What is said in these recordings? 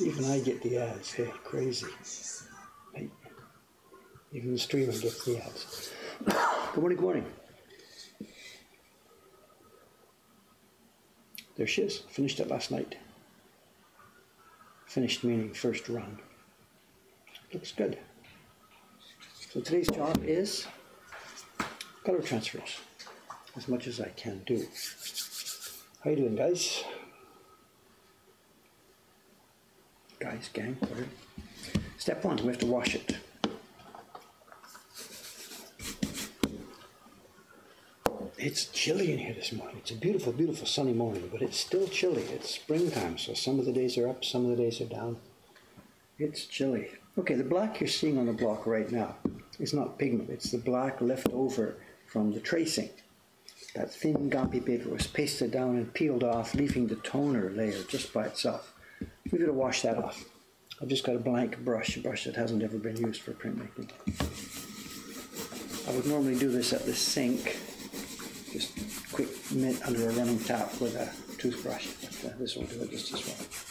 Even I get the ads. Hey, crazy. Even the streamer gets the ads. good morning, good morning. There she is. Finished it last night. Finished meaning first run. Looks good. So today's job is color transfers, as much as I can do. How you doing, guys? Guys, gang, whatever. Step one, we have to wash it. It's chilly in here this morning. It's a beautiful, beautiful sunny morning, but it's still chilly. It's springtime, so some of the days are up, some of the days are down. It's chilly. Okay, the black you're seeing on the block right now is not pigment. It's the black left over from the tracing. That thin Gampi paper was pasted down and peeled off, leaving the toner layer just by itself. We've got to wash that off. I've just got a blank brush, a brush that hasn't ever been used for printmaking. I would normally do this at the sink just quick mint under a running tap with a toothbrush, but uh, this will do it just as well.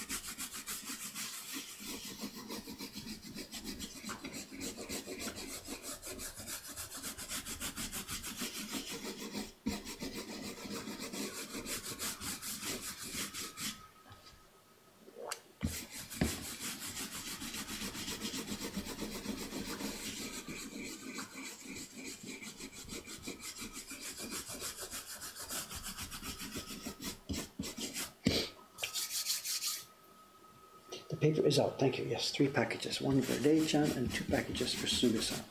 paper is out. Thank you. Yes, three packages. One for Day-chan and two packages for Suga-san.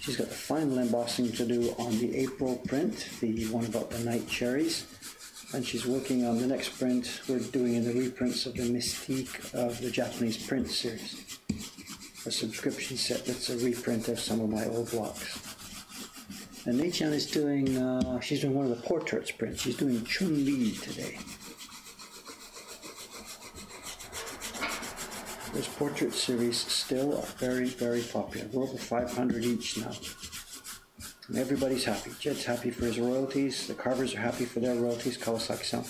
She's got the final embossing to do on the April print, the one about the night cherries. And she's working on the next print we're doing in the reprints of the Mystique of the Japanese print series. A subscription set that's a reprint of some of my old blocks. And Nei-chan is doing, uh, she's doing one of the portraits prints. She's doing Chun-Li today. Those portrait series still are very, very popular. We're over 500 each now. And everybody's happy. Jed's happy for his royalties. The carvers are happy for their royalties. Kawasaki-san.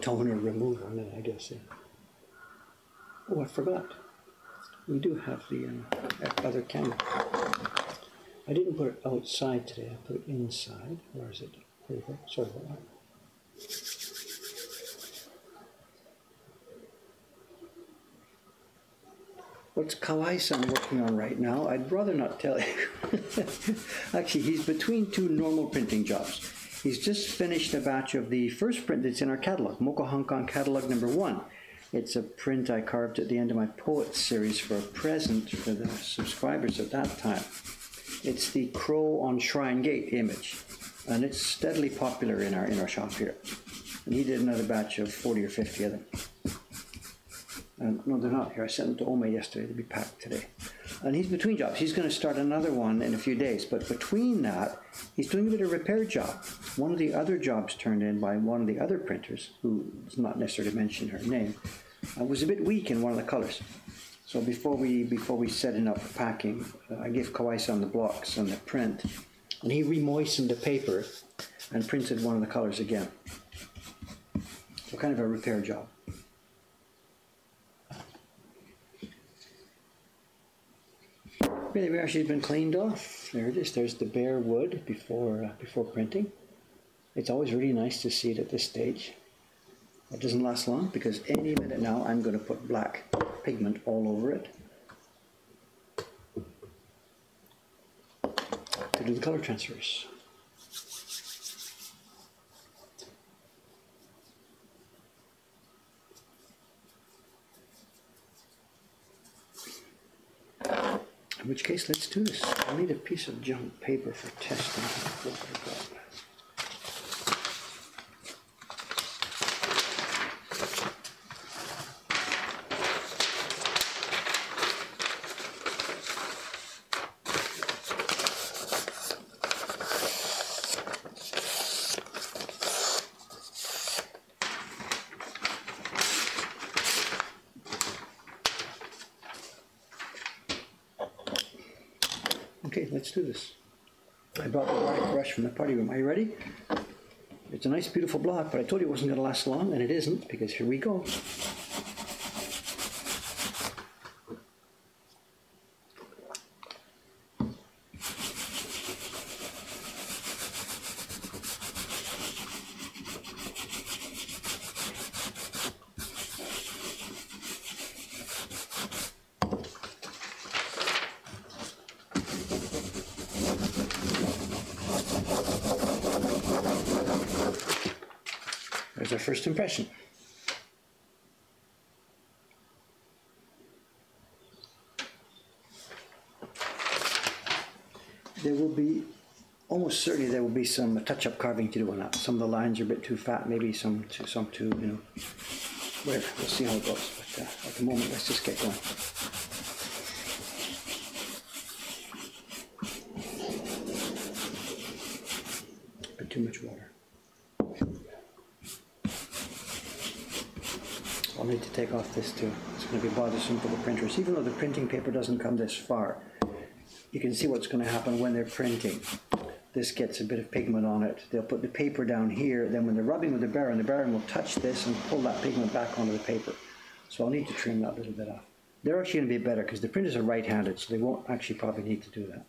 Toner remover, I guess. Oh, I forgot. We do have the uh, other camera. I didn't put it outside today, I put it inside. Where is it? Go. Sorry about that. What's Kawai-san working on right now? I'd rather not tell you. Actually, he's between two normal printing jobs. He's just finished a batch of the first print that's in our catalog, Mokuhankan catalog number one. It's a print I carved at the end of my Poets series for a present for the subscribers at that time. It's the crow on Shrine Gate image, and it's steadily popular in our in our shop here. And he did another batch of 40 or 50 of them. And no, they're not here. I sent them to Ome yesterday to be packed today. And he's between jobs. He's going to start another one in a few days. But between that, he's doing a bit of repair job. One of the other jobs turned in by one of the other printers, who is not necessary to mention her name, uh, was a bit weak in one of the colors. So before we before we set it up for packing, I gave Kawai-san the blocks and the print, and he remoistened the paper and printed one of the colors again. So kind of a repair job. There we are. She's been cleaned off. There it is. There's the bare wood before uh, before printing. It's always really nice to see it at this stage. It doesn't last long because any minute now I'm going to put black pigment all over it to do the color transfers. In which case, let's do this. I need a piece of junk paper for testing. Okay, let's do this. I brought the black brush from the party room. Are you ready? It's a nice, beautiful block, but I told you it wasn't going to last long, and it isn't, because here we go. There's first impression. There will be, almost certainly there will be some touch-up carving to do on that. Some of the lines are a bit too fat, maybe some too, some too, you know, whatever. We'll see how it goes. But uh, at the moment, let's just get going. Too much water. I'll need to take off this too. It's going to be bothersome for the printers. Even though the printing paper doesn't come this far, you can see what's going to happen when they're printing. This gets a bit of pigment on it. They'll put the paper down here. Then when they're rubbing with the baren, the baren will touch this and pull that pigment back onto the paper. So I'll need to trim that little bit off. They're actually going to be better because the printers are right-handed, so they won't actually probably need to do that.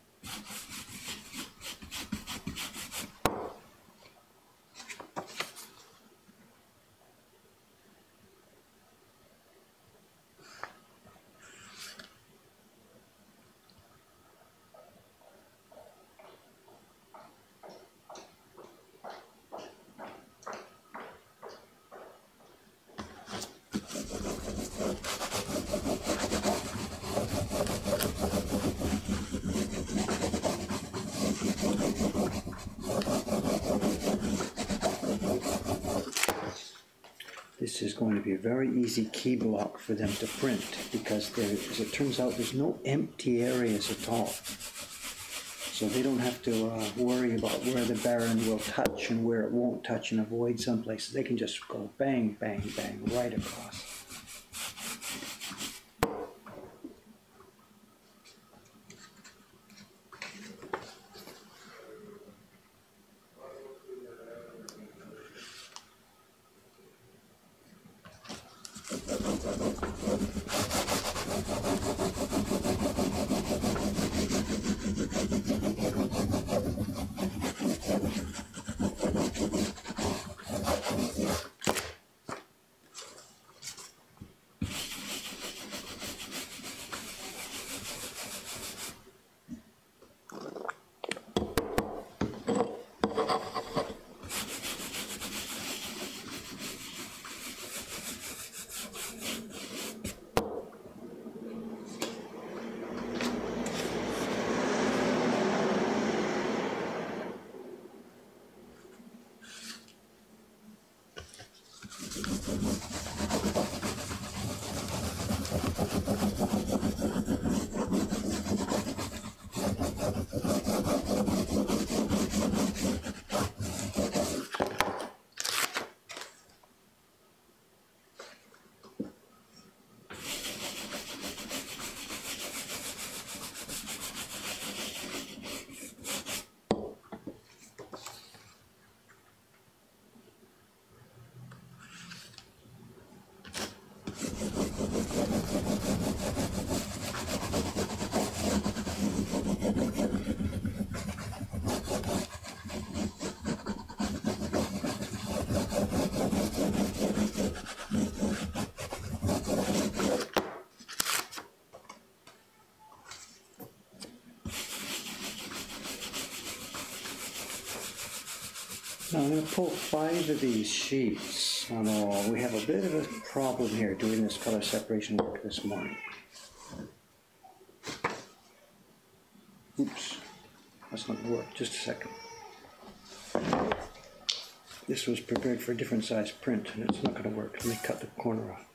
This is going to be a very easy key block for them to print because there, as it turns out, there's no empty areas at all. So they don't have to uh, worry about where the baren will touch and where it won't touch and avoid some places. They can just go bang, bang, bang right across. Now I'm going to pull five of these sheets on all. We have a bit of a problem here doing this color separation work this morning. Oops, that's not going to work. Just a second. This was prepared for a different size print and it's not going to work. Let me cut the corner off.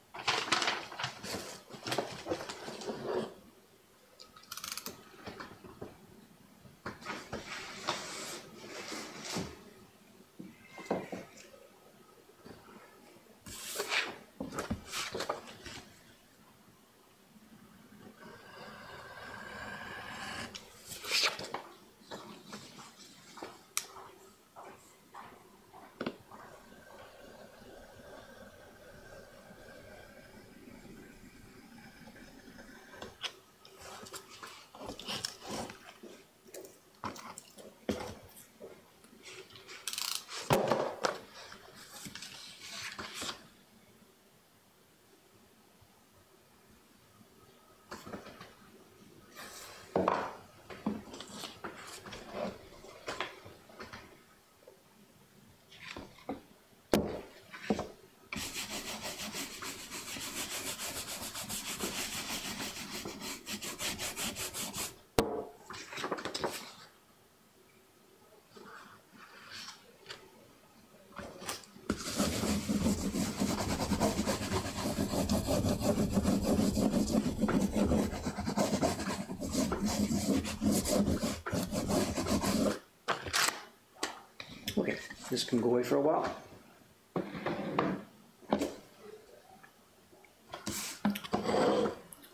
This can go away for a while.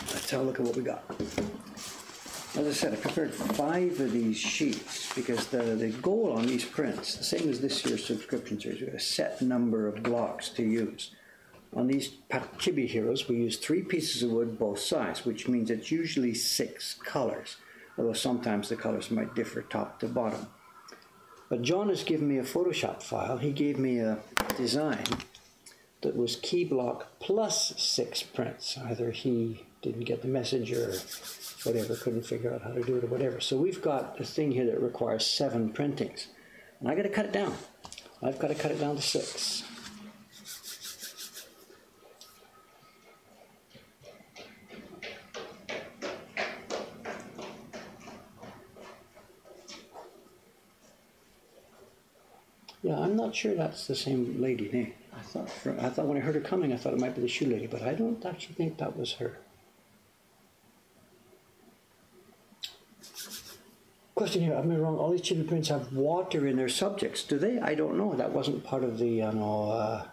Let's have a look at what we got. As I said, I prepared five of these sheets because the, the goal on these prints, the same as this year's subscription series, we have a set number of blocks to use. On these Chibi Heroes, we use three pieces of wood both sides, which means it's usually six colors, although sometimes the colors might differ top to bottom. But John has given me a Photoshop file. He gave me a design that was key block plus six prints. Either he didn't get the message or whatever, couldn't figure out how to do it or whatever. So we've got a thing here that requires seven printings. And I got to cut it down. I've got to cut it down to six. Yeah, I'm not sure that's the same lady name. I thought, I thought when I heard her coming, I thought it might be the shoe lady, but I don't actually think that was her. Question here, I'm wrong. All these chibi prints have water in their subjects. Do they? I don't know. That wasn't part of the, you know, uh,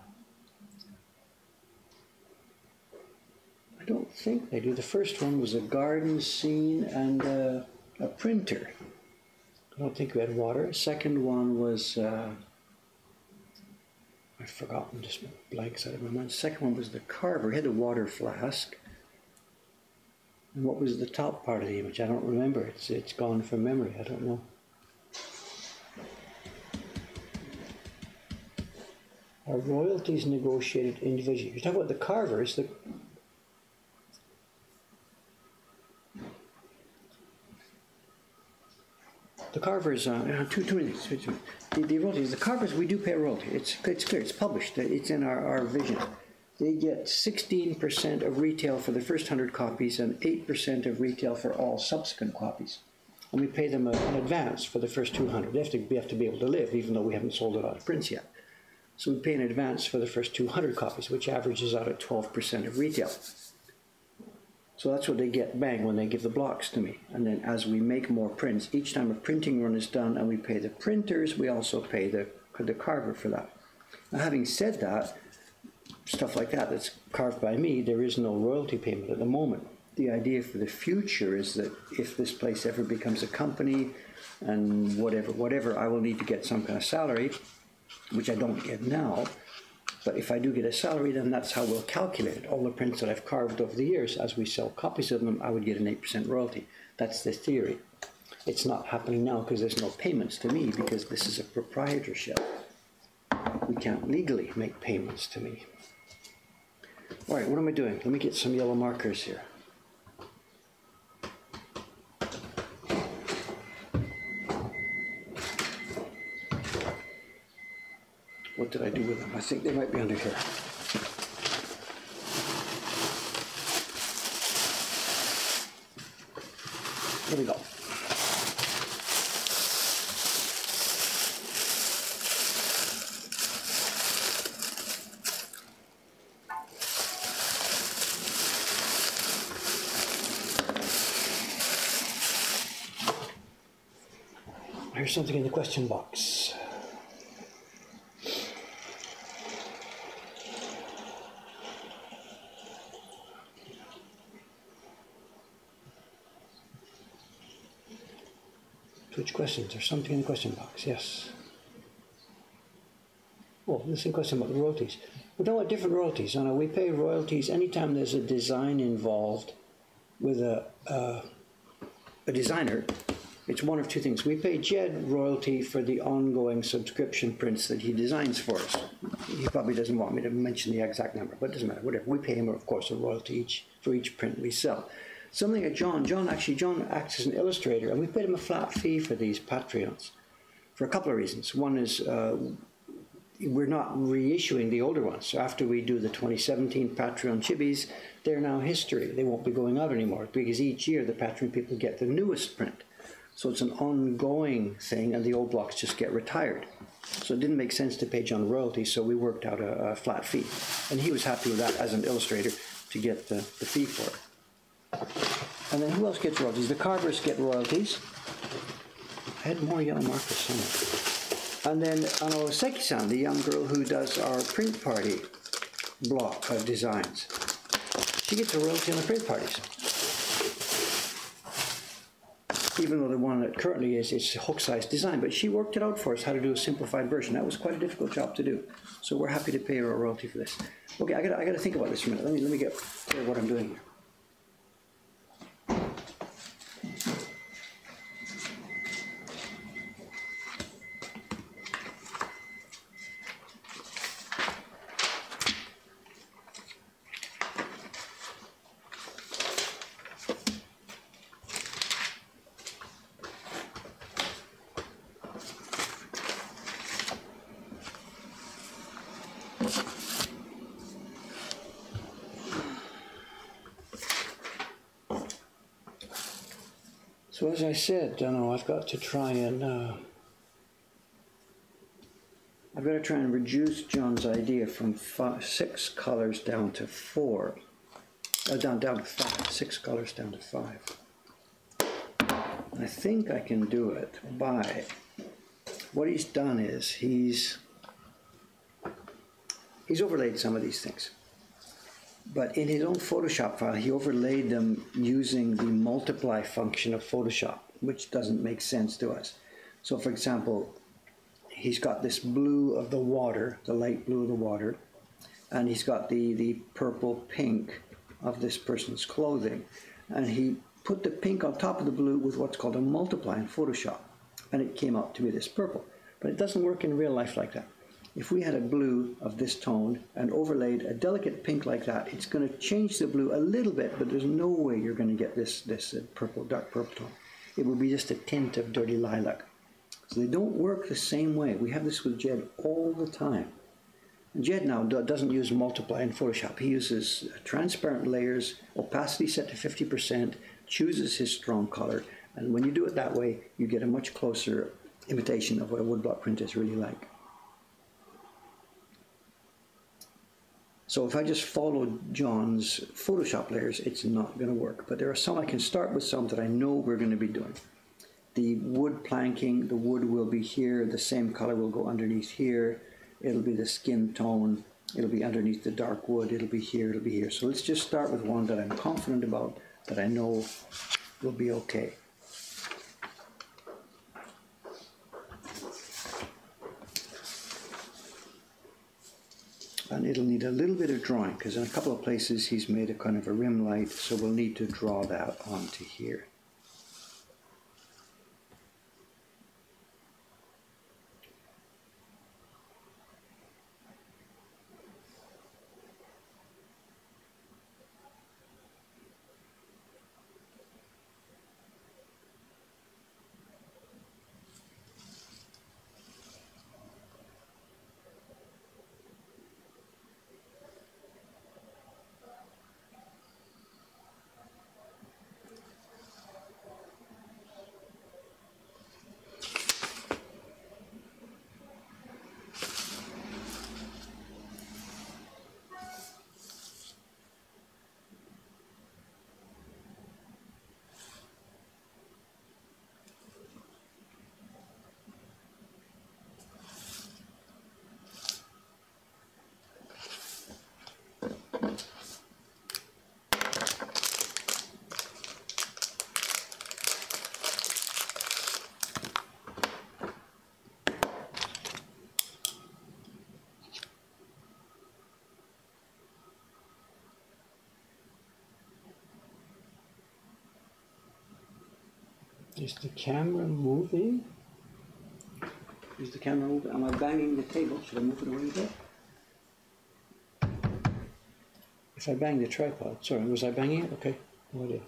I don't think they do. The first one was a garden scene and uh, a printer. I don't think we had water. Second one was. Uh, I've forgotten, just blanks out of my mind. Second one was the carver. He had a water flask. And what was the top part of the image? I don't remember. It's it's gone from memory. I don't know. Are royalties negotiated individually? You're talking about the carvers. The the carvers. Uh, two two minutes. The, the royalties. The carvers. We do pay a royalty. It's it's clear. It's published. It's in our, our vision they get 16% of retail for the first 100 copies and 8% of retail for all subsequent copies. And we pay them an advance for the first 200. They have, to, we have to be able to live, even though we haven't sold it out of prints yet. So we pay an advance for the first 200 copies, which averages out at 12% of retail. So that's what they get bang when they give the blocks to me. And then as we make more prints, each time a printing run is done and we pay the printers, we also pay the, the carver for that. Now, having said that, stuff like that that's carved by me, there is no royalty payment at the moment. The idea for the future is that if this place ever becomes a company and whatever, whatever, I will need to get some kind of salary, which I don't get now. But if I do get a salary, then that's how we'll calculate it. All the prints that I've carved over the years, as we sell copies of them, I would get an 8% royalty. That's the theory. It's not happening now because there's no payments to me because this is a proprietorship. We can't legally make payments to me. All right, what am I doing? Let me get some yellow markers here. What did I do with them? I think they might be under here. Here we go. Here's something in the question box. Which questions? There's something in the question box, yes. Well, this is a question about royalties. We don't want different royalties. No, no, we pay royalties anytime there's a design involved with a, uh, a designer it's one of two things. We pay Jed royalty for the ongoing subscription prints that he designs for us. He probably doesn't want me to mention the exact number, but it doesn't matter. Whatever. We pay him, of course, a royalty each for each print we sell. Something like John. John actually, John acts as an illustrator, and we paid him a flat fee for these Patreons for a couple of reasons. One is uh, we're not reissuing the older ones. So after we do the 2017 Patreon chibis, they're now history. They won't be going out anymore because each year the Patreon people get the newest print. So it's an ongoing thing, and the old blocks just get retired. So it didn't make sense to pay John royalty, so we worked out a, a flat fee. And he was happy with that as an illustrator to get the, the fee for it. And then who else gets royalties? The carvers get royalties. I had more yellow markers somewhere. And then Ano Seki-san, the young girl who does our print party block of designs, she gets a royalty on the print parties. Even though the one that currently is, is Hokusai's design, but she worked it out for us how to do a simplified version. That was quite a difficult job to do. So we're happy to pay her a royalty for this. Okay, I gotta, I gotta think about this for a minute. Let me, let me get clear what I'm doing here. So as I said, you know, I've got to try and uh, I've got to try and reduce John's idea from five, six colors down to four, uh, down down to five, six colors down to five. I think I can do it by what he's done is he's he's overlaid some of these things. But in his own Photoshop file, he overlaid them using the multiply function of Photoshop, which doesn't make sense to us. So for example, he's got this blue of the water, the light blue of the water, and he's got the, the purple pink of this person's clothing. And he put the pink on top of the blue with what's called a multiply in Photoshop. And it came out to be this purple. But it doesn't work in real life like that. If we had a blue of this tone and overlaid a delicate pink like that, it's going to change the blue a little bit, but there's no way you're going to get this, this uh, purple, dark purple tone. It would be just a tint of dirty lilac. So they don't work the same way. We have this with Jed all the time. And Jed now doesn't use multiply in Photoshop. He uses transparent layers, opacity set to 50%, chooses his strong color, and when you do it that way, you get a much closer imitation of what a woodblock print is really like. So if I just follow John's Photoshop layers, it's not going to work. But there are some, I can start with some that I know we're going to be doing. The wood planking, the wood will be here, the same color will go underneath here. It'll be the skin tone, it'll be underneath the dark wood, it'll be here, it'll be here. So let's just start with one that I'm confident about, that I know will be okay. And it'll need a little bit of drawing because in a couple of places he's made a kind of a rim light so we'll need to draw that onto here. Is the camera moving? Is the camera moving? Am I banging the table? Should I move it away a bit? If I bang the tripod, sorry, was I banging it? Okay, no idea.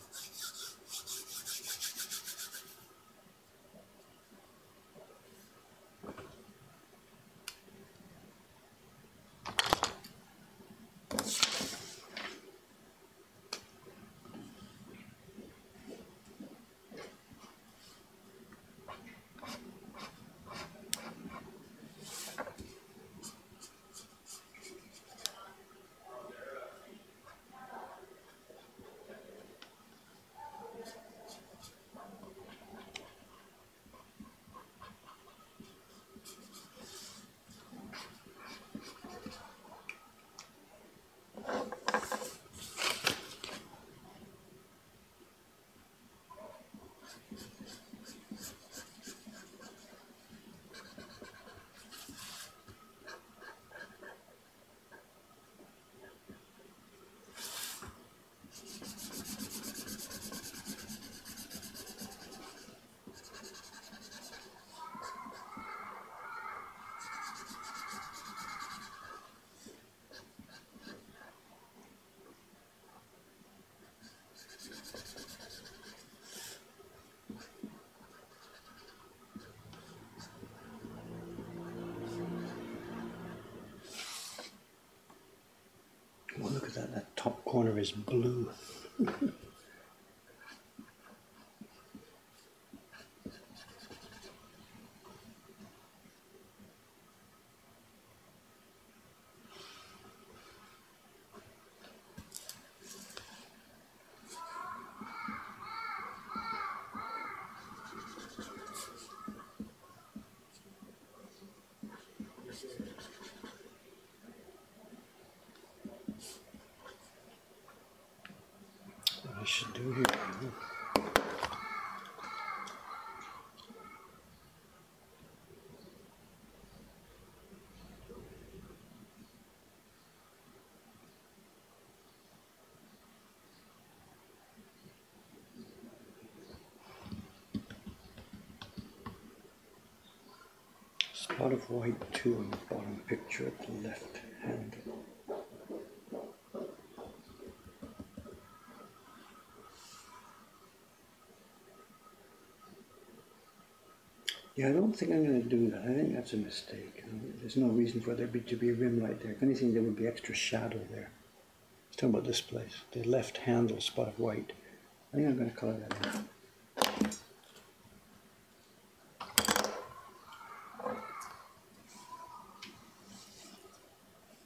Corner is blue. I should do here. Spot of white too in the bottom picture at the left hand. Yeah, I don't think I'm going to do that. I think that's a mistake. There's no reason for there to be a rim light there. If anything, there would be extra shadow there. Let's talk about this place. The left handle spot of white. I think I'm going to color that in.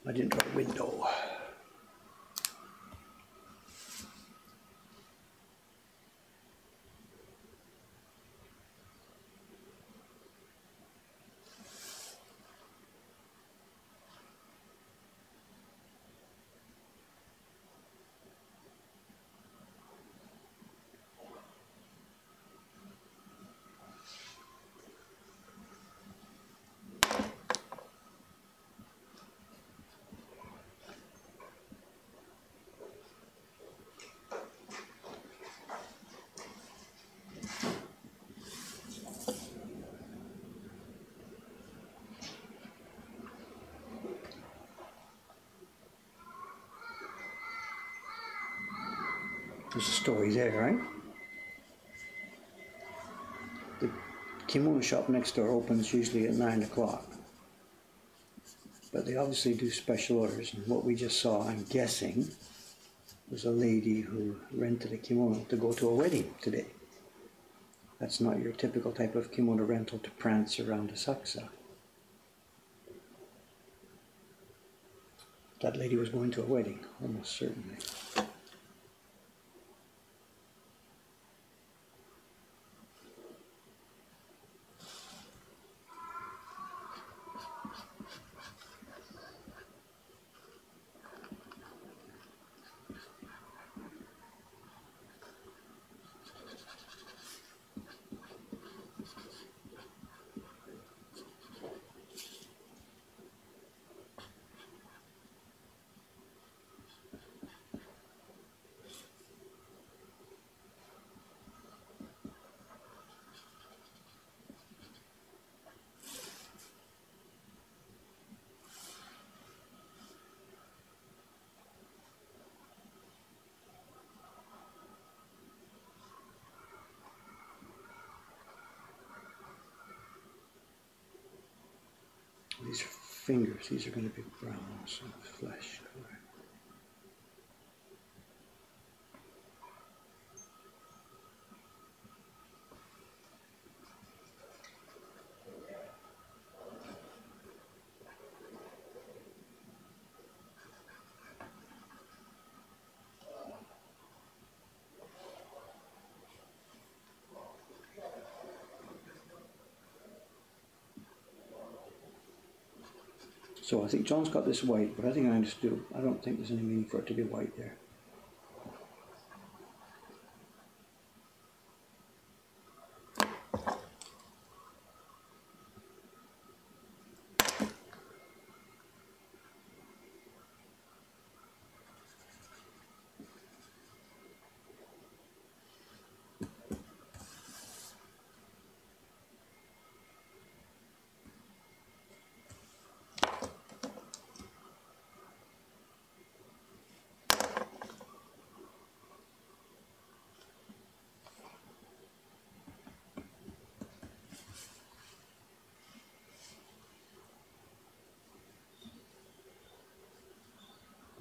I didn't draw a window. There's a story there, right? The kimono shop next door opens usually at nine o'clock. But they obviously do special orders, and what we just saw, I'm guessing, was a lady who rented a kimono to go to a wedding today. That's not your typical type of kimono rental to prance around Asakusa. That lady was going to a wedding, almost certainly. These are fingers, these are going to be brown, so flesh color. So I think John's got this white, but I think I do. I don't think there's any meaning for it to be white there.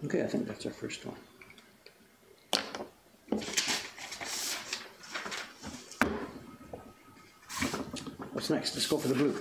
Okay, I think that's our first one. What's next? Let's go for the blue.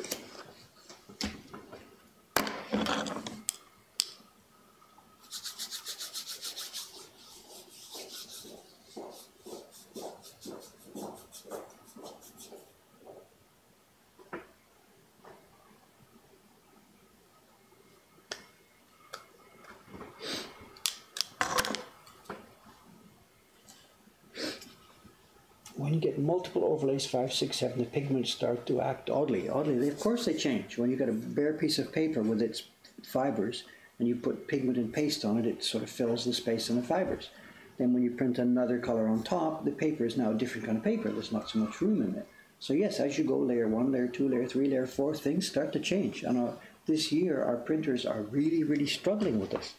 Multiple overlays, five, six, seven, the pigments start to act oddly. Oddly, of course they change. When you got a bare piece of paper with its fibers, and you put pigment and paste on it, it sort of fills the space in the fibers. Then when you print another color on top, the paper is now a different kind of paper. There's not so much room in it. So yes, as you go layer one, layer two, layer three, layer four, things start to change. And uh, this year, our printers are really, really struggling with this.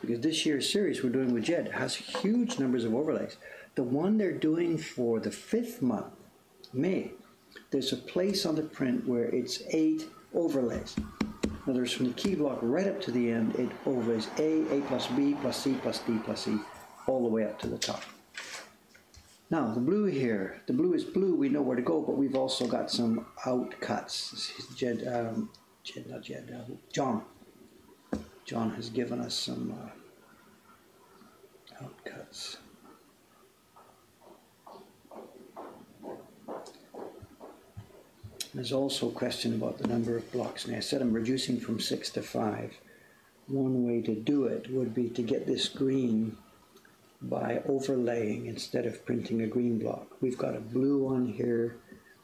Because this year's series we're doing with Jed has huge numbers of overlays. The one they're doing for the fifth month, May, there's a place on the print where it's eight overlays. Now there's from the key block right up to the end, it overlays A, A plus B plus C plus D plus E, all the way up to the top. Now the blue here, the blue is blue, we know where to go, but we've also got some out cuts. Jed, um, Jed, not Jed, uh, John. John has given us some uh, out cuts. There's also a question about the number of blocks. And I said I'm reducing from six to five. One way to do it would be to get this green by overlaying instead of printing a green block. We've got a blue one here.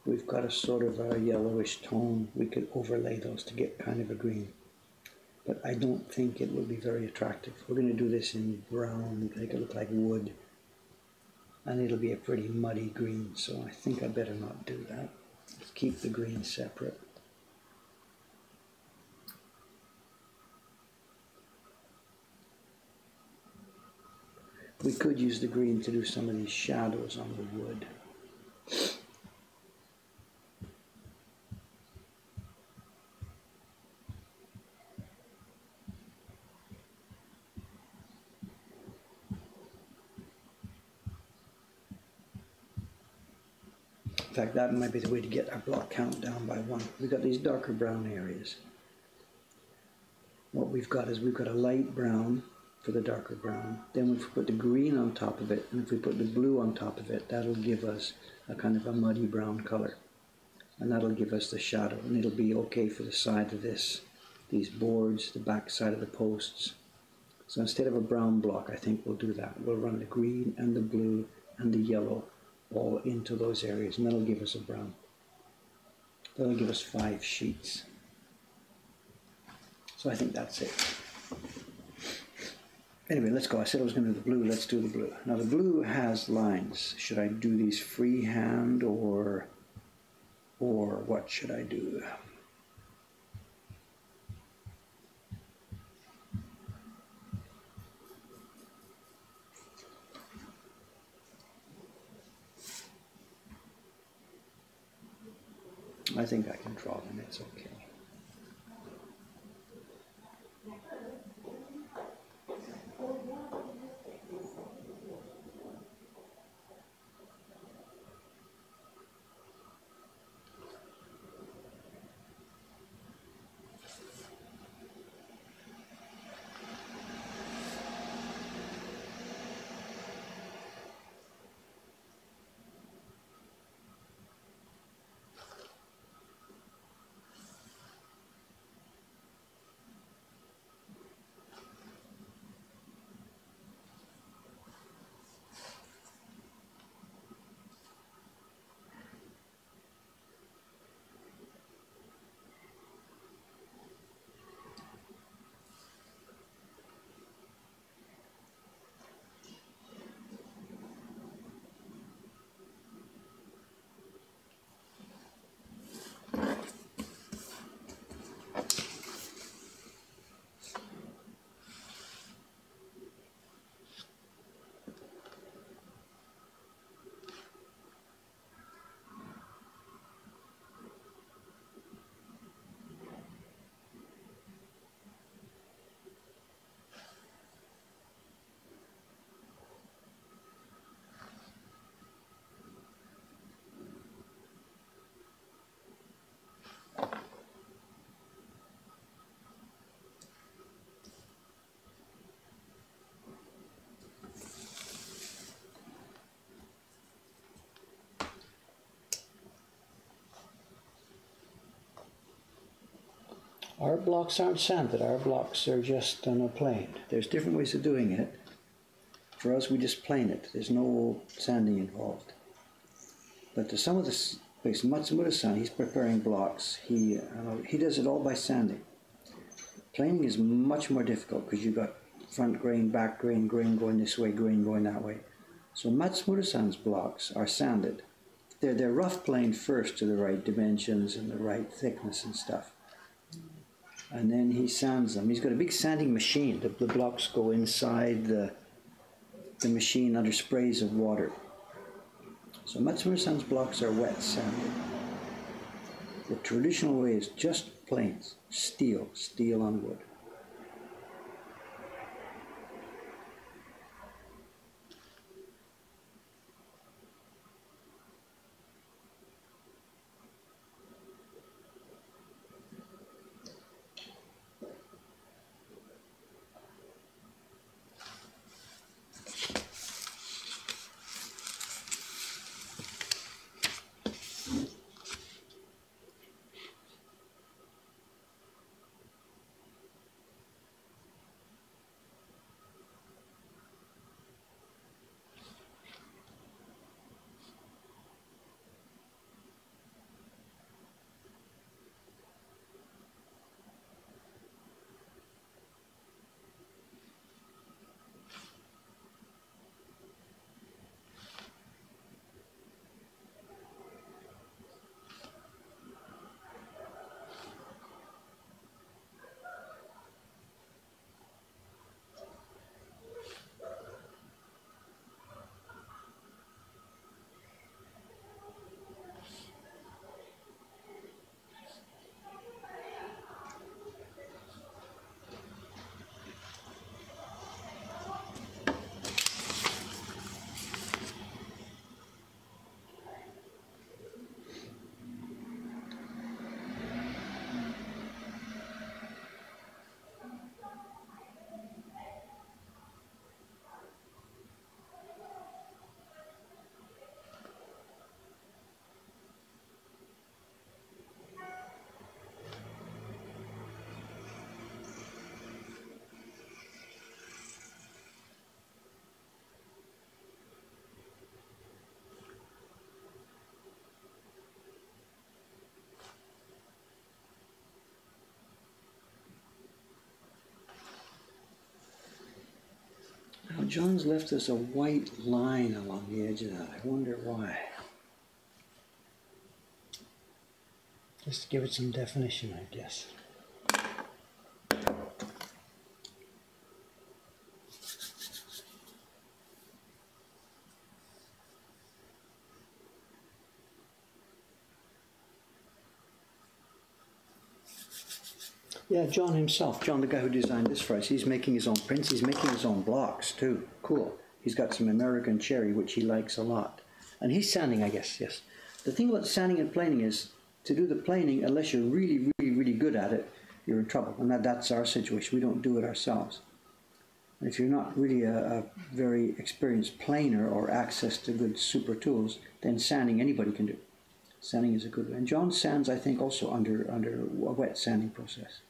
We've got a sort of a yellowish tone. We could overlay those to get kind of a green. But I don't think it will be very attractive. We're going to do this in brown, make it look like wood. And it'll be a pretty muddy green, so I think I better not do that. Keep the green separate. We could use the green to do some of these shadows on the wood. In fact, that might be the way to get our block count down by one. We've got these darker brown areas. What we've got is we've got a light brown for the darker brown. Then if we put the green on top of it, and if we put the blue on top of it, that'll give us a kind of a muddy brown color. And that'll give us the shadow, and it'll be okay for the side of this, these boards, the back side of the posts. So instead of a brown block, I think we'll do that. We'll run the green and the blue and the yellow all into those areas, and that'll give us a brown. That'll give us five sheets. So I think that's it. Anyway, let's go. I said I was going to do the blue. Let's do the blue. Now the blue has lines. Should I do these freehand or or what should I do? I think I can draw them, it's okay. Our blocks aren't sanded, our blocks are just on a plane. There's different ways of doing it. For us, we just plane it. There's no sanding involved. But to some of the places, Matsumura-san, he's preparing blocks. He, uh, he does it all by sanding. Planing is much more difficult because you've got front grain, back grain, grain going this way, grain going that way. So Matsumura-san's blocks are sanded. They're, they're rough planed first to the right dimensions and the right thickness and stuff. And then he sands them. He's got a big sanding machine. The, the blocks go inside the, the machine under sprays of water. So Matsumura-san's blocks are wet sanded. The traditional way is just planes, steel, steel on wood. Now John's left us a white line along the edge of that. I wonder why. Just to give it some definition, I guess. Yeah, John himself, John, the guy who designed this for us, he's making his own prints. He's making his own blocks too. Cool. He's got some American cherry, which he likes a lot. And he's sanding, I guess, yes. The thing about sanding and planing is to do the planing, unless you're really, really, really good at it, you're in trouble. And that, that's our situation. We don't do it ourselves. And if you're not really a, a very experienced planer or access to good super tools, then sanding anybody can do. Sanding is a good one. And John sands, I think, also under under a wet sanding process.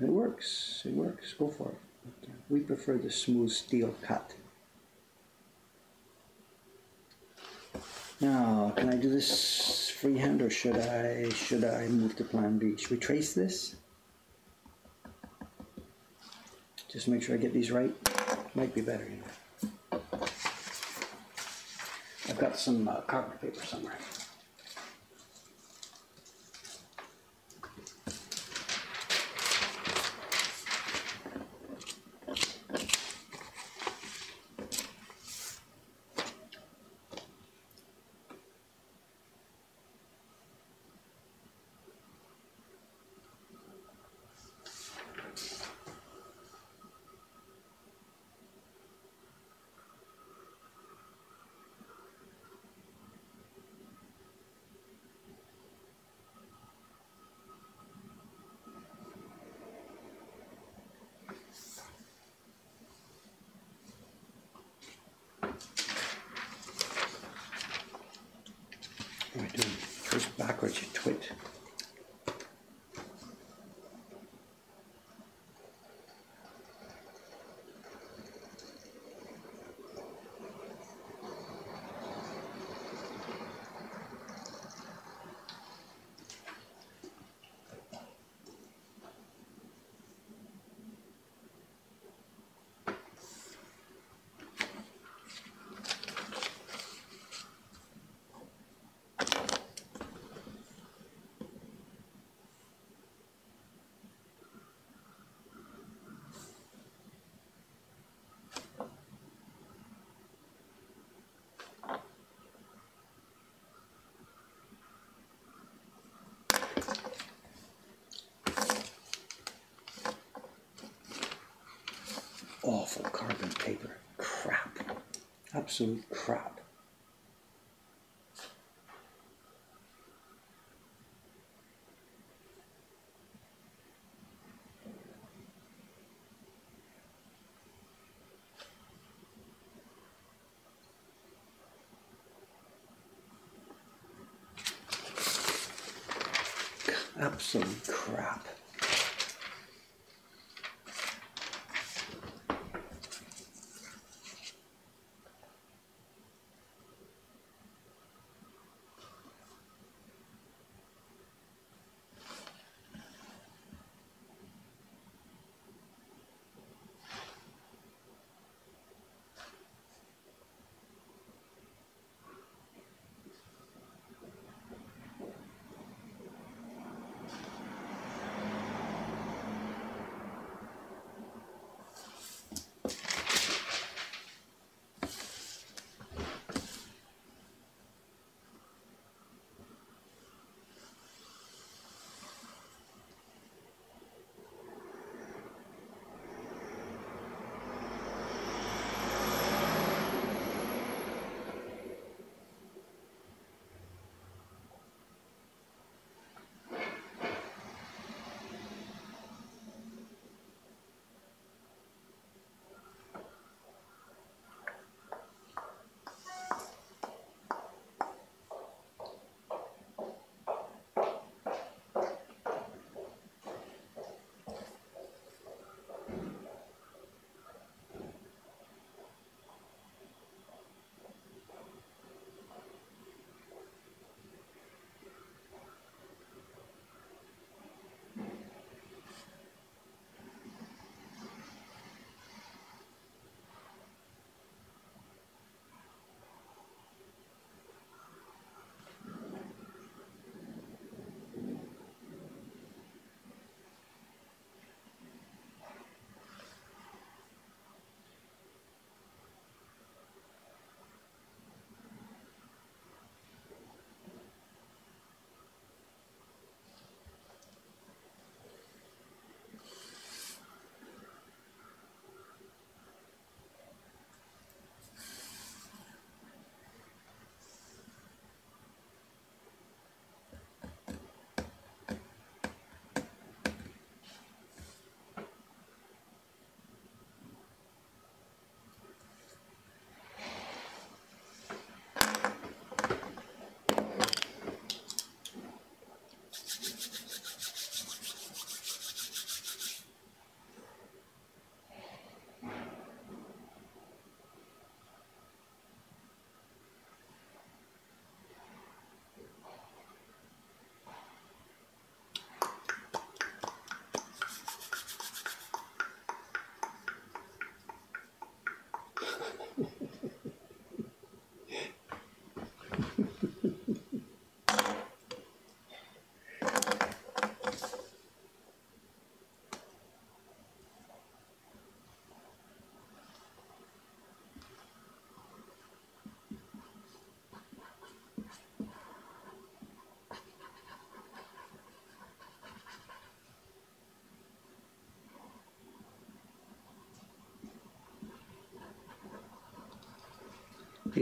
It works. It works. Go for it. We prefer the smooth steel cut. Now, can I do this freehand or should I should I move to plan B? Should we trace this? Just make sure I get these right. Might be better. You know. I've got some uh, carbon paper somewhere. Paper. Crap. Absolute crap. Absolute crap.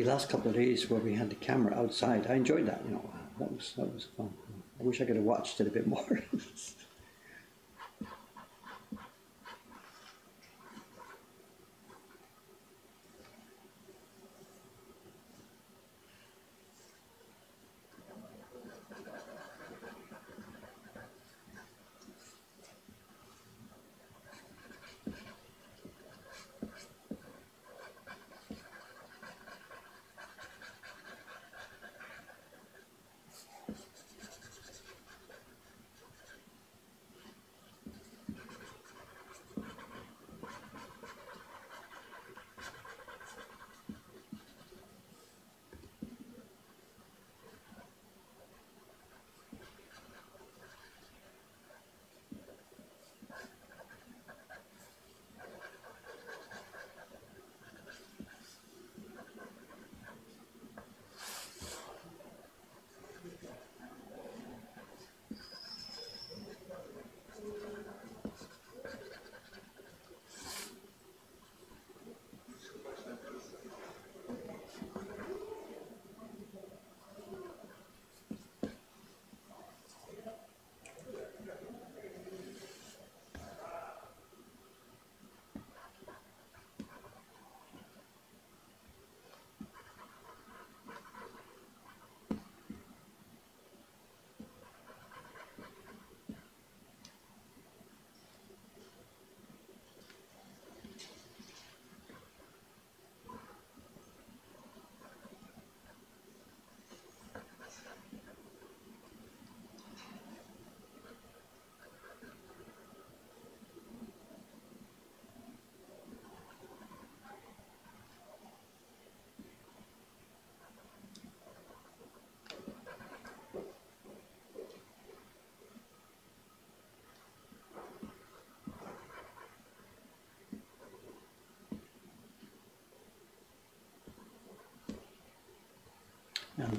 The last couple of days where we had the camera outside, I enjoyed that. You know, that was that was fun. I wish I could have watched it a bit more.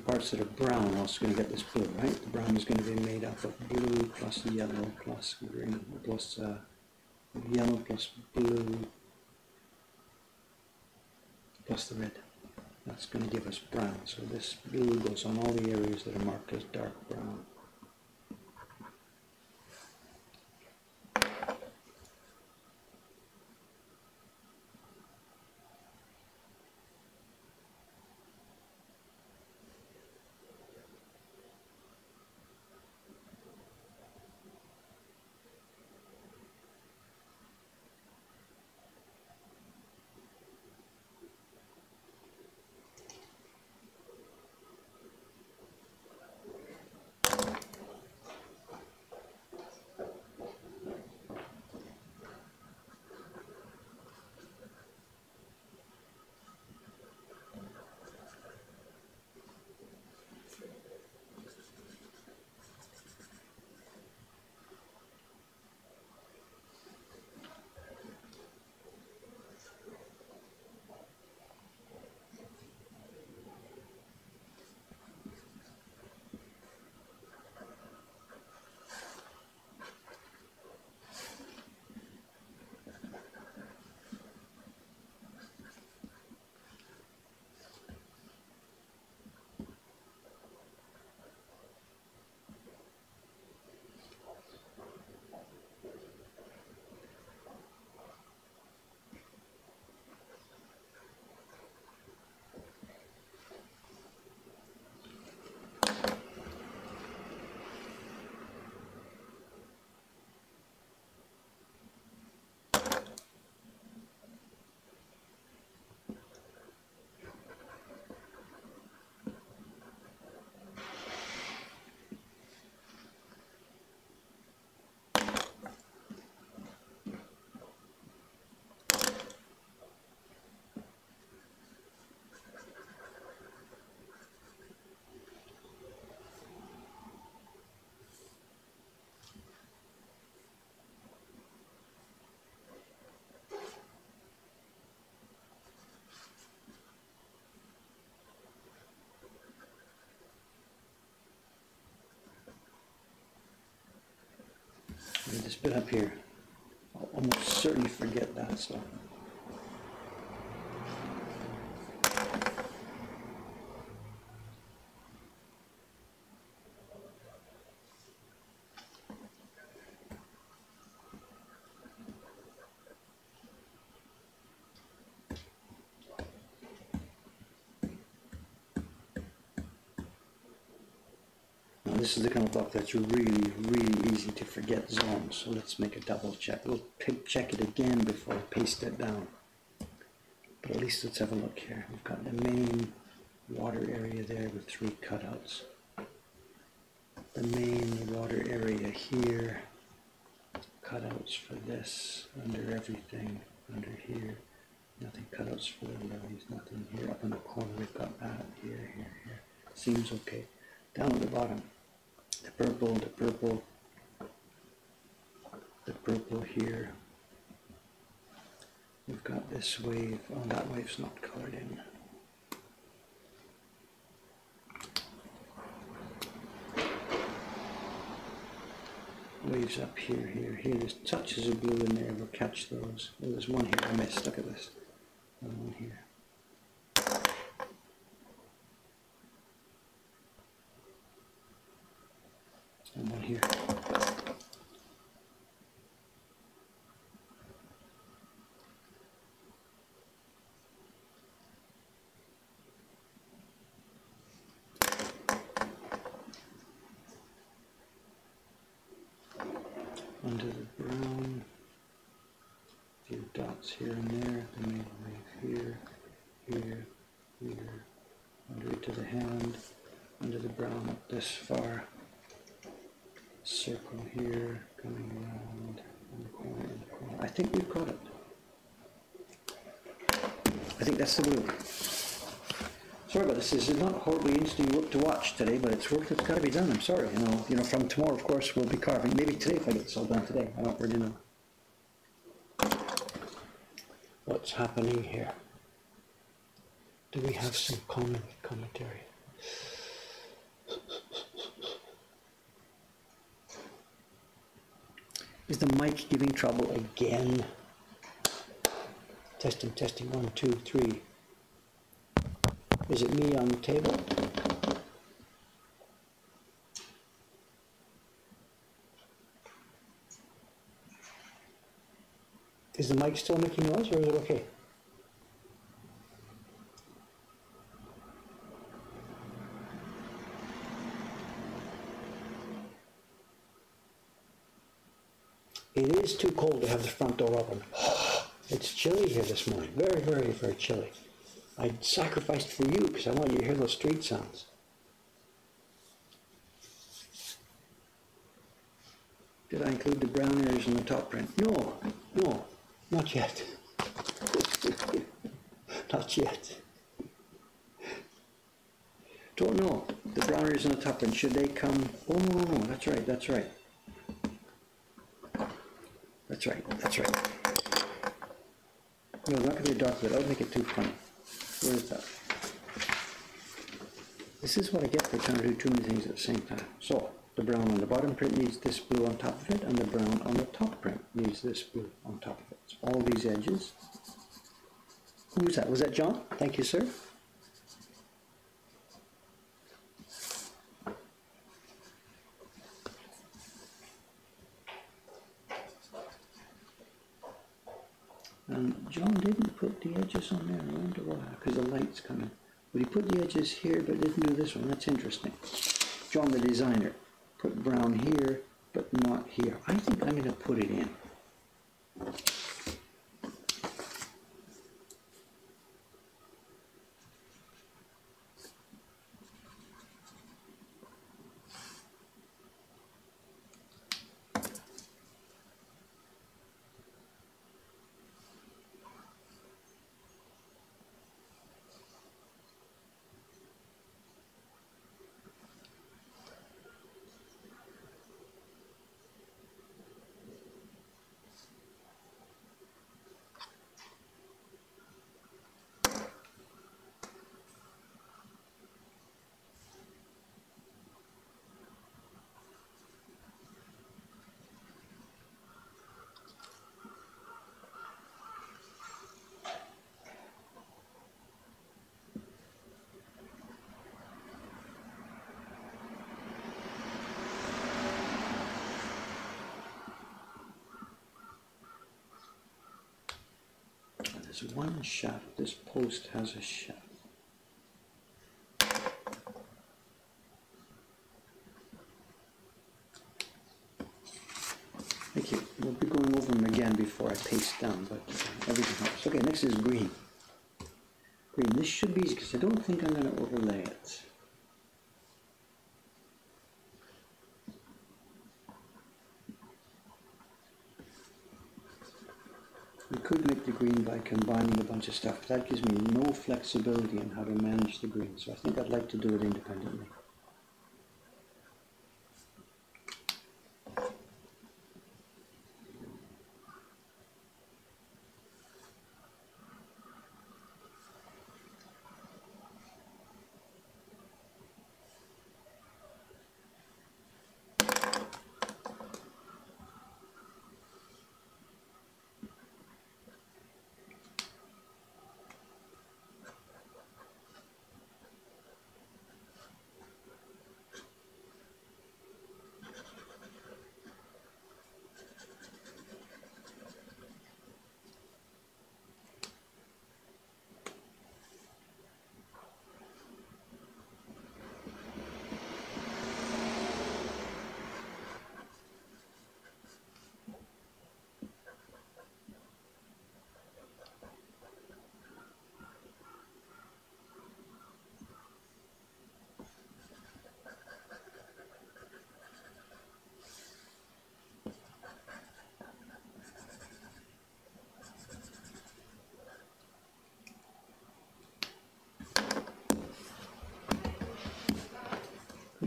parts that are brown are also gonna get this blue, right? The brown is gonna be made up of blue plus yellow plus green plus uh, yellow plus blue plus the red. That's going to give us brown. So this blue goes on all the areas that are marked as dark brown. This bit up here. I'll almost certainly forget that stuff. This is the kind of block that's really, really easy to forget zones. So let's make a double check. We'll check it again before I paste it down. But at least let's have a look here. We've got the main water area there with three cutouts. The main water area here. Cutouts for this, under everything, under here. Nothing cutouts for the levees, nothing here. Up in the corner we've got that, here, here, here. Seems okay. Down at the bottom, the purple, the purple, the purple here. We've got this wave, oh that wave's not colored in. Waves up here, here, here. There's touches of blue in there. We'll catch those. Oh, there's one here I missed. Look at this. One here. And one here. Under the brown, a few dots here and there, the main wave here, here, here, under to the hand, under the brown this far circle here, coming around corner, corner. I think we've got it. I think that's the blue. Sorry about this. This is not horribly interesting work to watch today, but it's work that's got to be done. I'm sorry. You know, you know. From tomorrow, of course, we'll be carving. Maybe today, if I get this all done today. I don't really know what's happening here. Do we have some comment commentary? The mic giving trouble again? Testing, testing, one, two, three. Is it me on the table? Is the mic still making noise or is it okay? It is too cold to have the front door open. It's chilly here this morning. Very, very, very chilly. I sacrificed for you because I want you to hear those street sounds. Did I include the brown areas in the top print? No, no, not yet. not yet. Don't know. The brown areas in the top print, should they come? Oh, no, no, no, that's right, that's right. That's right, that's right. No, not gonna be dark, but I'll make it too funny. Where is that? This is what I get for trying to do too many things at the same time. So, the brown on the bottom print needs this blue on top of it, and the brown on the top print needs this blue on top of it. So all these edges. Who was that? Was that John? Thank you, sir. And John didn't put the edges on there. I wonder why, because the light's coming. But he put the edges here, but didn't do this one. That's interesting. John, the designer, put brown here, but not here. I think I'm going to put it in. There's one shaft. This post has a shaft. You. We'll be going over them again before I paste down, but uh, everything helps. Okay, next is green. Green. This should be easy because I don't think I'm going to overlay it. We could make the green by combining a bunch of stuff, but that gives me no flexibility in how to manage the green, so I think I'd like to do it independently.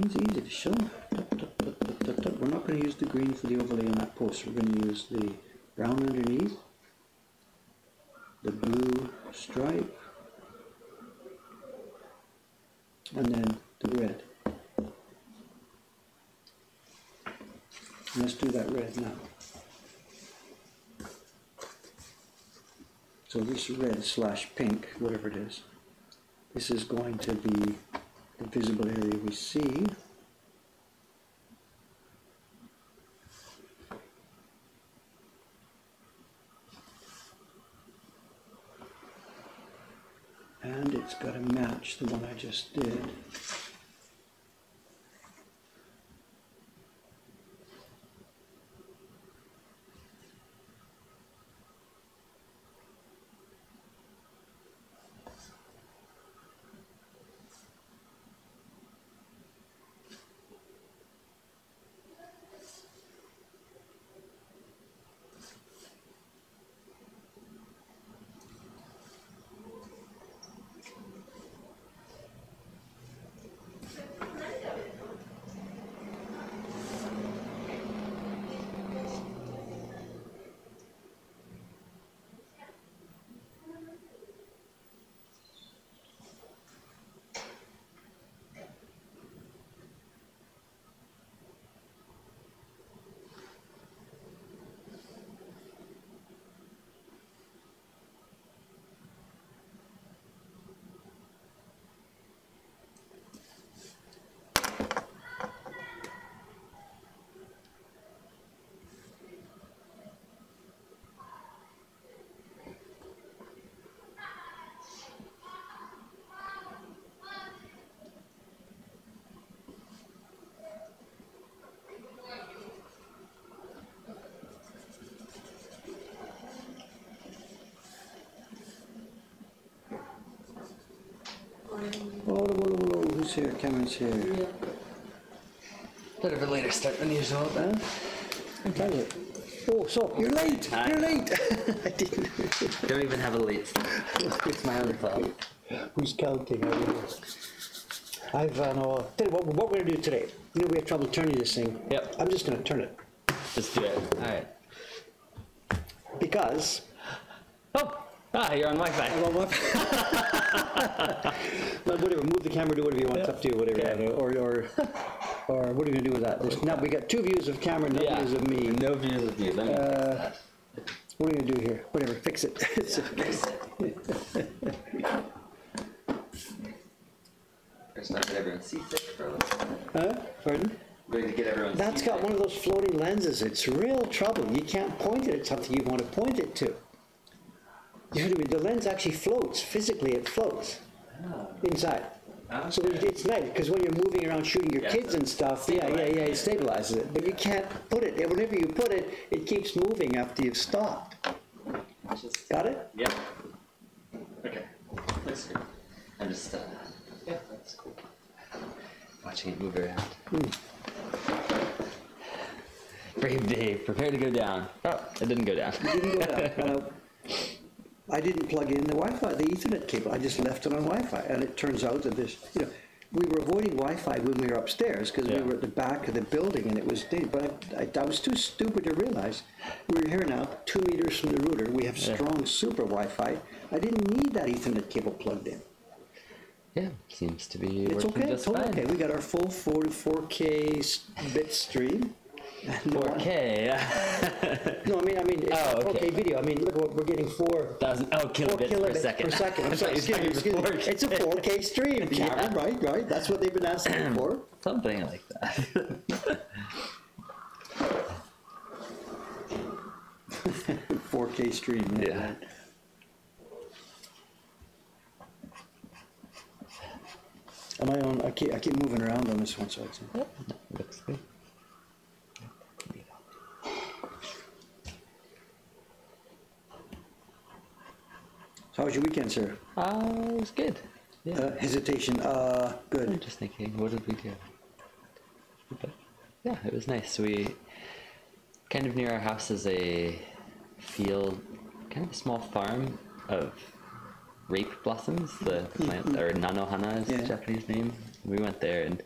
Green's easy to show. We're not going to use the green for the overlay on that post. We're going to use the brown underneath, the blue stripe, and then the red. Let's do that red now. So this red slash pink, whatever it is, this is going to be visible area we see. And it's got to match the one I just did. Whoa, who's here? Cameron's here. Bit of a later start than usual, Huh? Tell you. Oh, so you're late. Hi. You're late. I didn't. Don't even have a late start. It's my own fault. Who's counting? I don't know. I've uh, no. Tell you what, what we're gonna do today. You know we have trouble turning this thing. Yep. I'm just gonna turn it Just do it. Alright. because. Oh! Ah, you're on Wi-Fi. Well, what- But whatever. Move the camera. Do whatever you want. It's up to you. Whatever. you wanna- Or or or what are you gonna do with that? There's, now we got two views of camera, no Yeah. views of me. No views of you. Let me Uh, What are you gonna do here? Whatever. Fix it. First, not get everyone seasick for a little. huh? Pardon? Going to get everyone That's seasick. got one of those floating lenses. It's real trouble. You can't point it at something you want to point it to. You know what I mean? The lens actually floats. Physically, it floats inside. So it- it's nice because when you're moving around shooting your Yeah. kids and stuff, yeah, yeah, yeah, it stabilizes it. But you can't put it. Whenever you put it, it keeps moving after you've stopped. Just- Got it? Yeah. Okay. Looks good. I'm just, uh, yeah, that's cool. Watching it move around. Brave Dave, prepare to go down. Oh, it didn't go down. Didn't go down. I didn't plug in the Wi-Fi, the Ethernet cable. I just left it on Wi-Fi, and it turns out that this, you know, we were avoiding Wi-Fi when we were upstairs because Yeah. we were at the back of the building and it was. Dead. But I, I, I was too stupid to realize we were here now, two meters from the router. We have Yeah. strong super Wi-Fi. I didn't need that Ethernet cable plugged in. Yeah, seems to be It's working okay. just Totally fine. okay. We got our full 4 4K s- bit stream. And, uh, 4K. No, I mean, I mean, it's Oh, okay. 4K video. I mean, look what we're getting four. Thousand, oh, Four kilobits per kilobits second. Per second. I'm sorry, excuse me, excuse me. It's a 4K stream, Yeah. Cameron, right, right? That's what they've been asking for. Something like that. 4K stream. Yeah. Am I on? I keep, I keep moving around on this one, so it's. Yep, looks good. How was your weekend, sir? Uh, it was good. Yeah. Uh, hesitation. Uh, I'm good. just thinking, what did we do? But yeah, it was nice. We kind of near our house is a field, kind of a small farm of rape blossoms. The plant, or nanohana is Yeah. the Japanese name. We went there and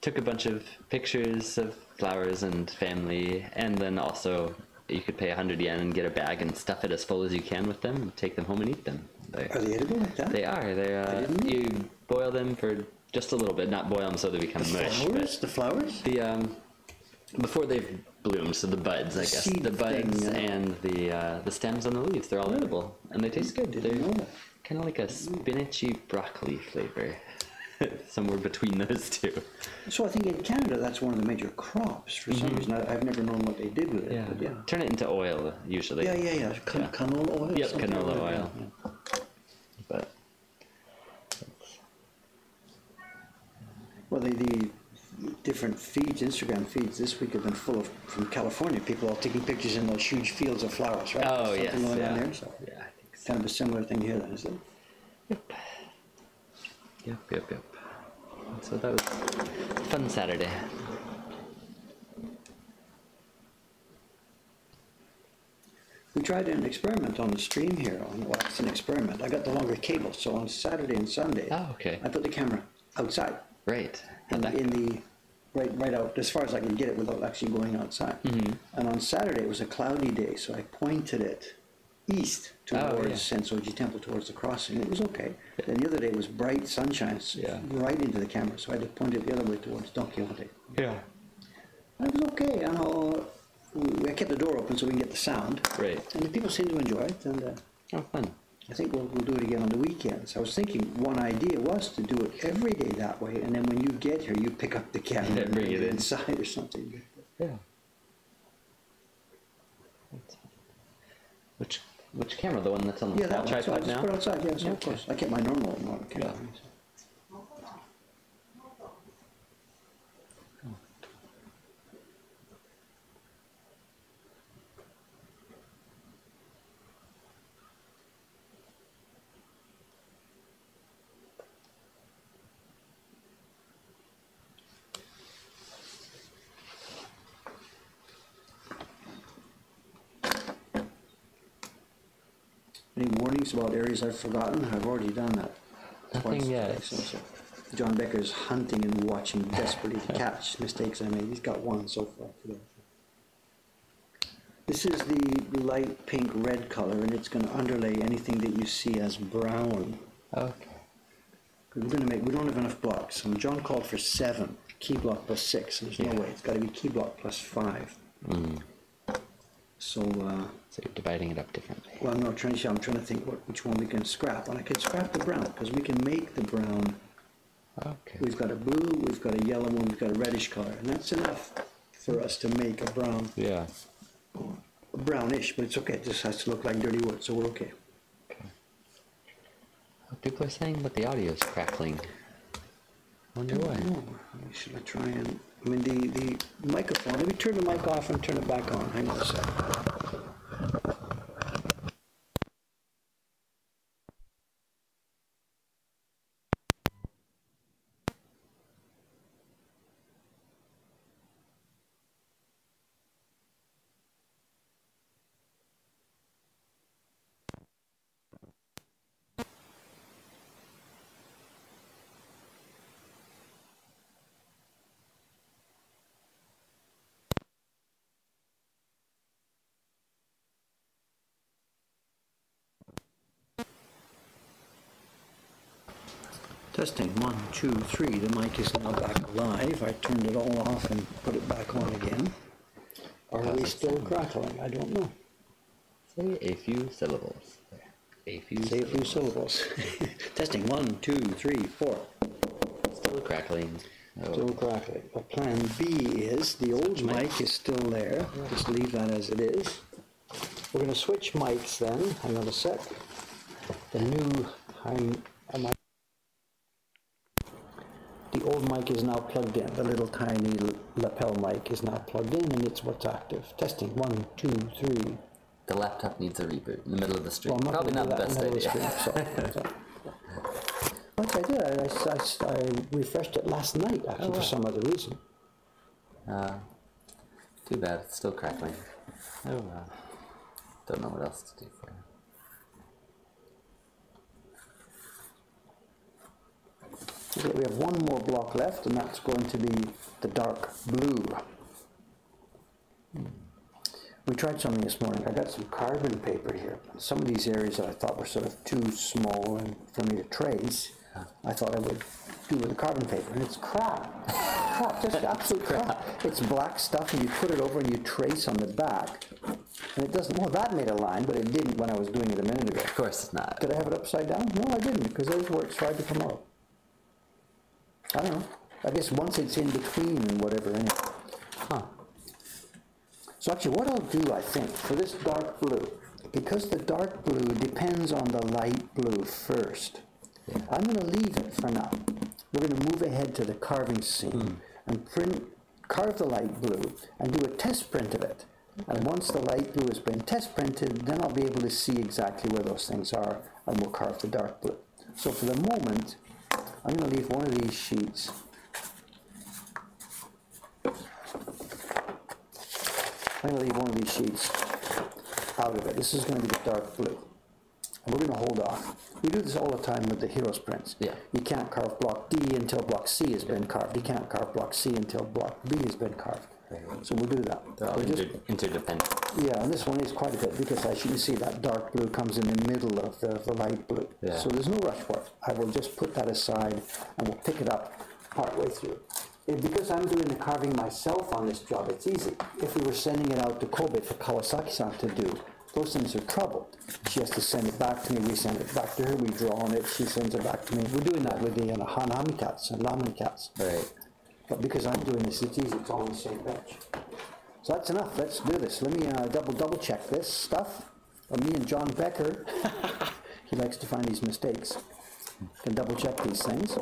took a bunch of pictures of flowers and family, and then also you could pay 100 yen and get a bag and stuff it as full as you can with them, and take them home and eat them. They, Are they edible like that? they are. They uh, you boil them for just a little bit, not boil them so they become the mush. flowers? The flowers? the um, before they've bloomed, so the buds, I guess, Seed the buds thing, yeah. and the uh, the stems on the leaves, they're all edible and they taste good. They're kind of like a spinachy broccoli flavor, somewhere between those two. So I think in Canada, that's one of the major crops. For some mm-hmm. reason, I, I've never known what they did with it. Yeah. But yeah. turn it into oil usually. Yeah, yeah, yeah. Can- Yeah. Canola oil. Yep, canola like oil. yeah. But Well, the, the different feeds, Instagram feeds this week have been full of from California. People all taking pictures in those huge fields of flowers, right? oh Something yes, going on there. So yeah, I think so. kind of a similar thing here, then, is it? Yep, yep, yep, yep. So that was a fun Saturday. We tried an experiment on the stream here. On well, it's an experiment. I got the longer cable, so on Saturday and Sunday, Oh, okay. I put the camera outside Right. in, in the right right out as far as I could get it without actually going outside. Mm-hmm. And on Saturday it was a cloudy day, so I pointed it east Oh, towards yeah. Sensoji Temple, towards the crossing. It was okay. Then the other day was bright sunshine, Yeah. right into the camera, so I had to point it the other way towards Don Quixote. Yeah. And it was okay. And uh, we- I kept the door open so we can get the sound. Right. And the people seem to enjoy it, and uh, Oh, fun. I think we'll, we'll do it again on the weekends. I was thinking one idea was to do it every day that way, and then when you get here, you pick up the camera and bring it in. inside or something. Yeah. Which which camera? The one that's on the Yeah, that one. So I just now? put it outside. Yes, Yeah, of course. I kept my normal one. camera. Any about areas I've forgotten? I've already done that. Nothing yet. so-. John Becker's hunting and watching desperately to catch mistakes I made. He's got one so far today. This is the light pink red color, and it's going to underlay anything that you see as brown. Okay. We're going to make. We don't have enough blocks. And John called for seven key block plus six. And there's no way. It's got to be key block plus five. Mm. So. Uh, So you're dividing it up differently. Well, I'm not trying to. I'm trying to think what, which one we can scrap. And I could scrap the brown because we can make the brown. Okay. We've got a blue, we've got a yellow one, we've got a reddish color, and that's enough for us to make a brown, Yeah. brownish. But it's okay. It just has to look like dirty wood, so we're okay. Okay. People are saying but the audio is crackling. Wonder why. Should I try and? I mean, the the microphone. Let me turn the mic off and turn it back on. Hang on a sec. Testing one, two, three. The mic is now back alive. I turned it all off and put it back on again. Are we still crackling? I don't know. Say a few syllables. A few. Say a few syllables. Testing one, two, three, four. Still crackling. Oh. Still crackling. But plan B is the old mic is still there. Just leave that as it is. We're going to switch mics then. Hang on a sec. The new I'm, I might- the old mic is now plugged in. The little tiny lapel mic is now plugged in, and it's what's active. Testing one, two, three. The laptop needs a reboot in the middle of the stream. Well, not Probably not the best that idea. the stream, so- Like I did, I, I- I- I refreshed it last night actually Oh, wow. for some other reason. Uh, too bad. It's still crackling. Oh well. Don't know what else to do for you. Okay, we have one more block left, and that's going to be the dark blue. We tried something this morning. I got some carbon paper here. Some of these areas that I thought were sort of too small and for me to trace, I thought I would do with the carbon paper, and it's crap. crap, just absolute crap. It's black stuff and you put it over and you trace on the back. And it doesn't, well, that made a line, but it didn't when I was doing it a minute ago. Of course it's not. Did I have it upside down? No, I didn't, because those where it tried to come out. I don't know. I guess once it's in between and whatever, anyway. Huh. So actually, what I'll do, I think, for this dark blue, because the dark blue depends on the light blue first, I'm going to leave it for now. We're going to move ahead to the carving scene hmm. and print, carve the light blue and do a test print of it. And once the light blue has been test printed, then I'll be able to see exactly where those things are and we'll carve the dark blue. So for the moment, I'm going to leave one of these sheets. I'm going to leave one of these sheets out of it. This is going to be the dark blue. And we're going to hold off. We do this all the time with the heroes prints. Yeah. You can't carve block D until block C has been carved. You can't carve block C until block B has been carved. So we'll do that. They're all We're just- inter- interdependent. yeah, and this one is quite a bit because as you can see that dark blue comes in the middle of the, the light blue. Yeah. So there's no rush for it. I will just put that aside and we'll pick it up partway through. And because I'm doing the carving myself on this job, it's easy. If we were sending it out to Kobe for Kawasaki-san to do, those things are trouble. She has to send it back to me, we send it back to her, we draw on it, she sends it back to me. We're doing that with the uh, Hanami cats and Lamin cats. Right. But because I'm doing this, it's easy, it's all on the same bench. So that's enough, let's do this. Let me uh, double, double check this stuff. Uh, me and John Becker, he likes to find these mistakes. Can double check these things.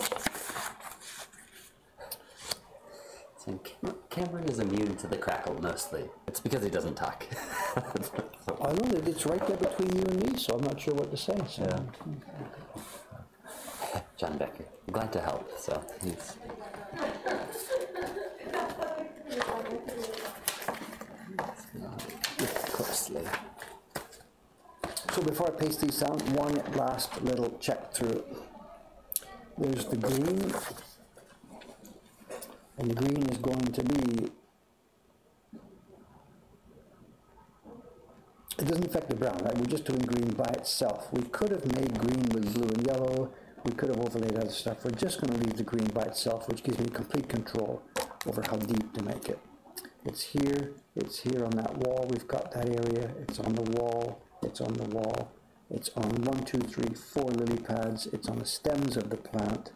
Cameron is immune to the crackle mostly. It's because he doesn't talk. I know that it's right there between you and me, so I'm not sure what to say. So. John Becker. Glad to help. So he's. So before I paste these down, one last little check through. There's the green, and the green is going to be. It doesn't affect the brown, right? We're just doing green by itself. We could have made green with blue and yellow. We could have overlaid other stuff. We're just going to leave the green by itself, which gives me complete control over how deep to make it. It's here, it's here on that wall, we've got that area, it's on the wall, it's on the wall, it's on one, two, three, four lily pads, it's on the stems of the plant,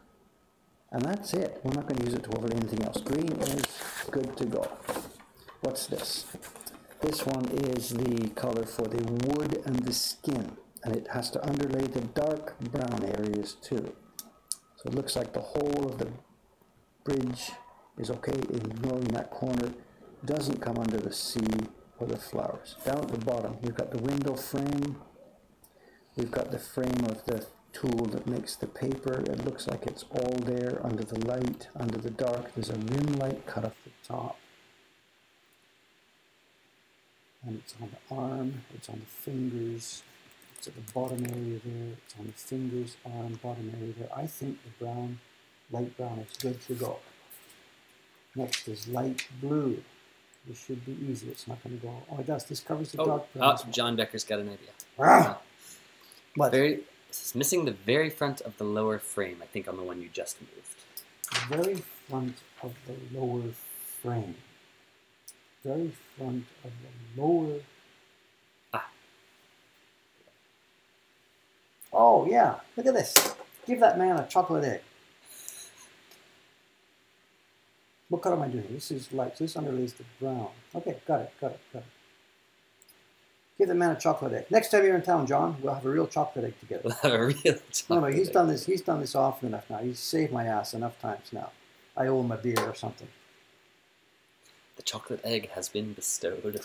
and that's it. We're not going to use it to overlay anything else. Green is good to go. What's this? This one is the color for the wood and the skin, and it has to underlay the dark brown areas too. So it looks like the whole of the bridge is okay, ignoring that corner, doesn't come under the sea or the flowers. Down at the bottom, we've got the window frame, we've got the frame of the tool that makes the paper. It looks like it's all there under the light, under the dark. There's a rim light cut off the top. And it's on the arm, it's on the fingers, at the bottom area there, it's on the fingers, arm, bottom area there. I think the brown, light brown is good to go. Next is light blue. This should be easy. It's not going to go. Oh, it does. This covers the Oh, dark brown. oh, John Becker's got an idea. Ah! What? Very, it's missing the very front of the lower frame. I think on the one you just moved. very front of the lower frame. Very front of the lower. Oh yeah! Look at this. Give that man a chocolate egg. What color am I doing? This is light. This underlays the brown. Okay, got it. Got it. Got it. Give the man a chocolate egg. Next time you're in town, John, we'll have a real chocolate egg together. We'll have a real. No, no, he's chocolate done this. He's done this often enough now. He's saved my ass enough times now. I owe him a beer or something. The chocolate egg has been bestowed.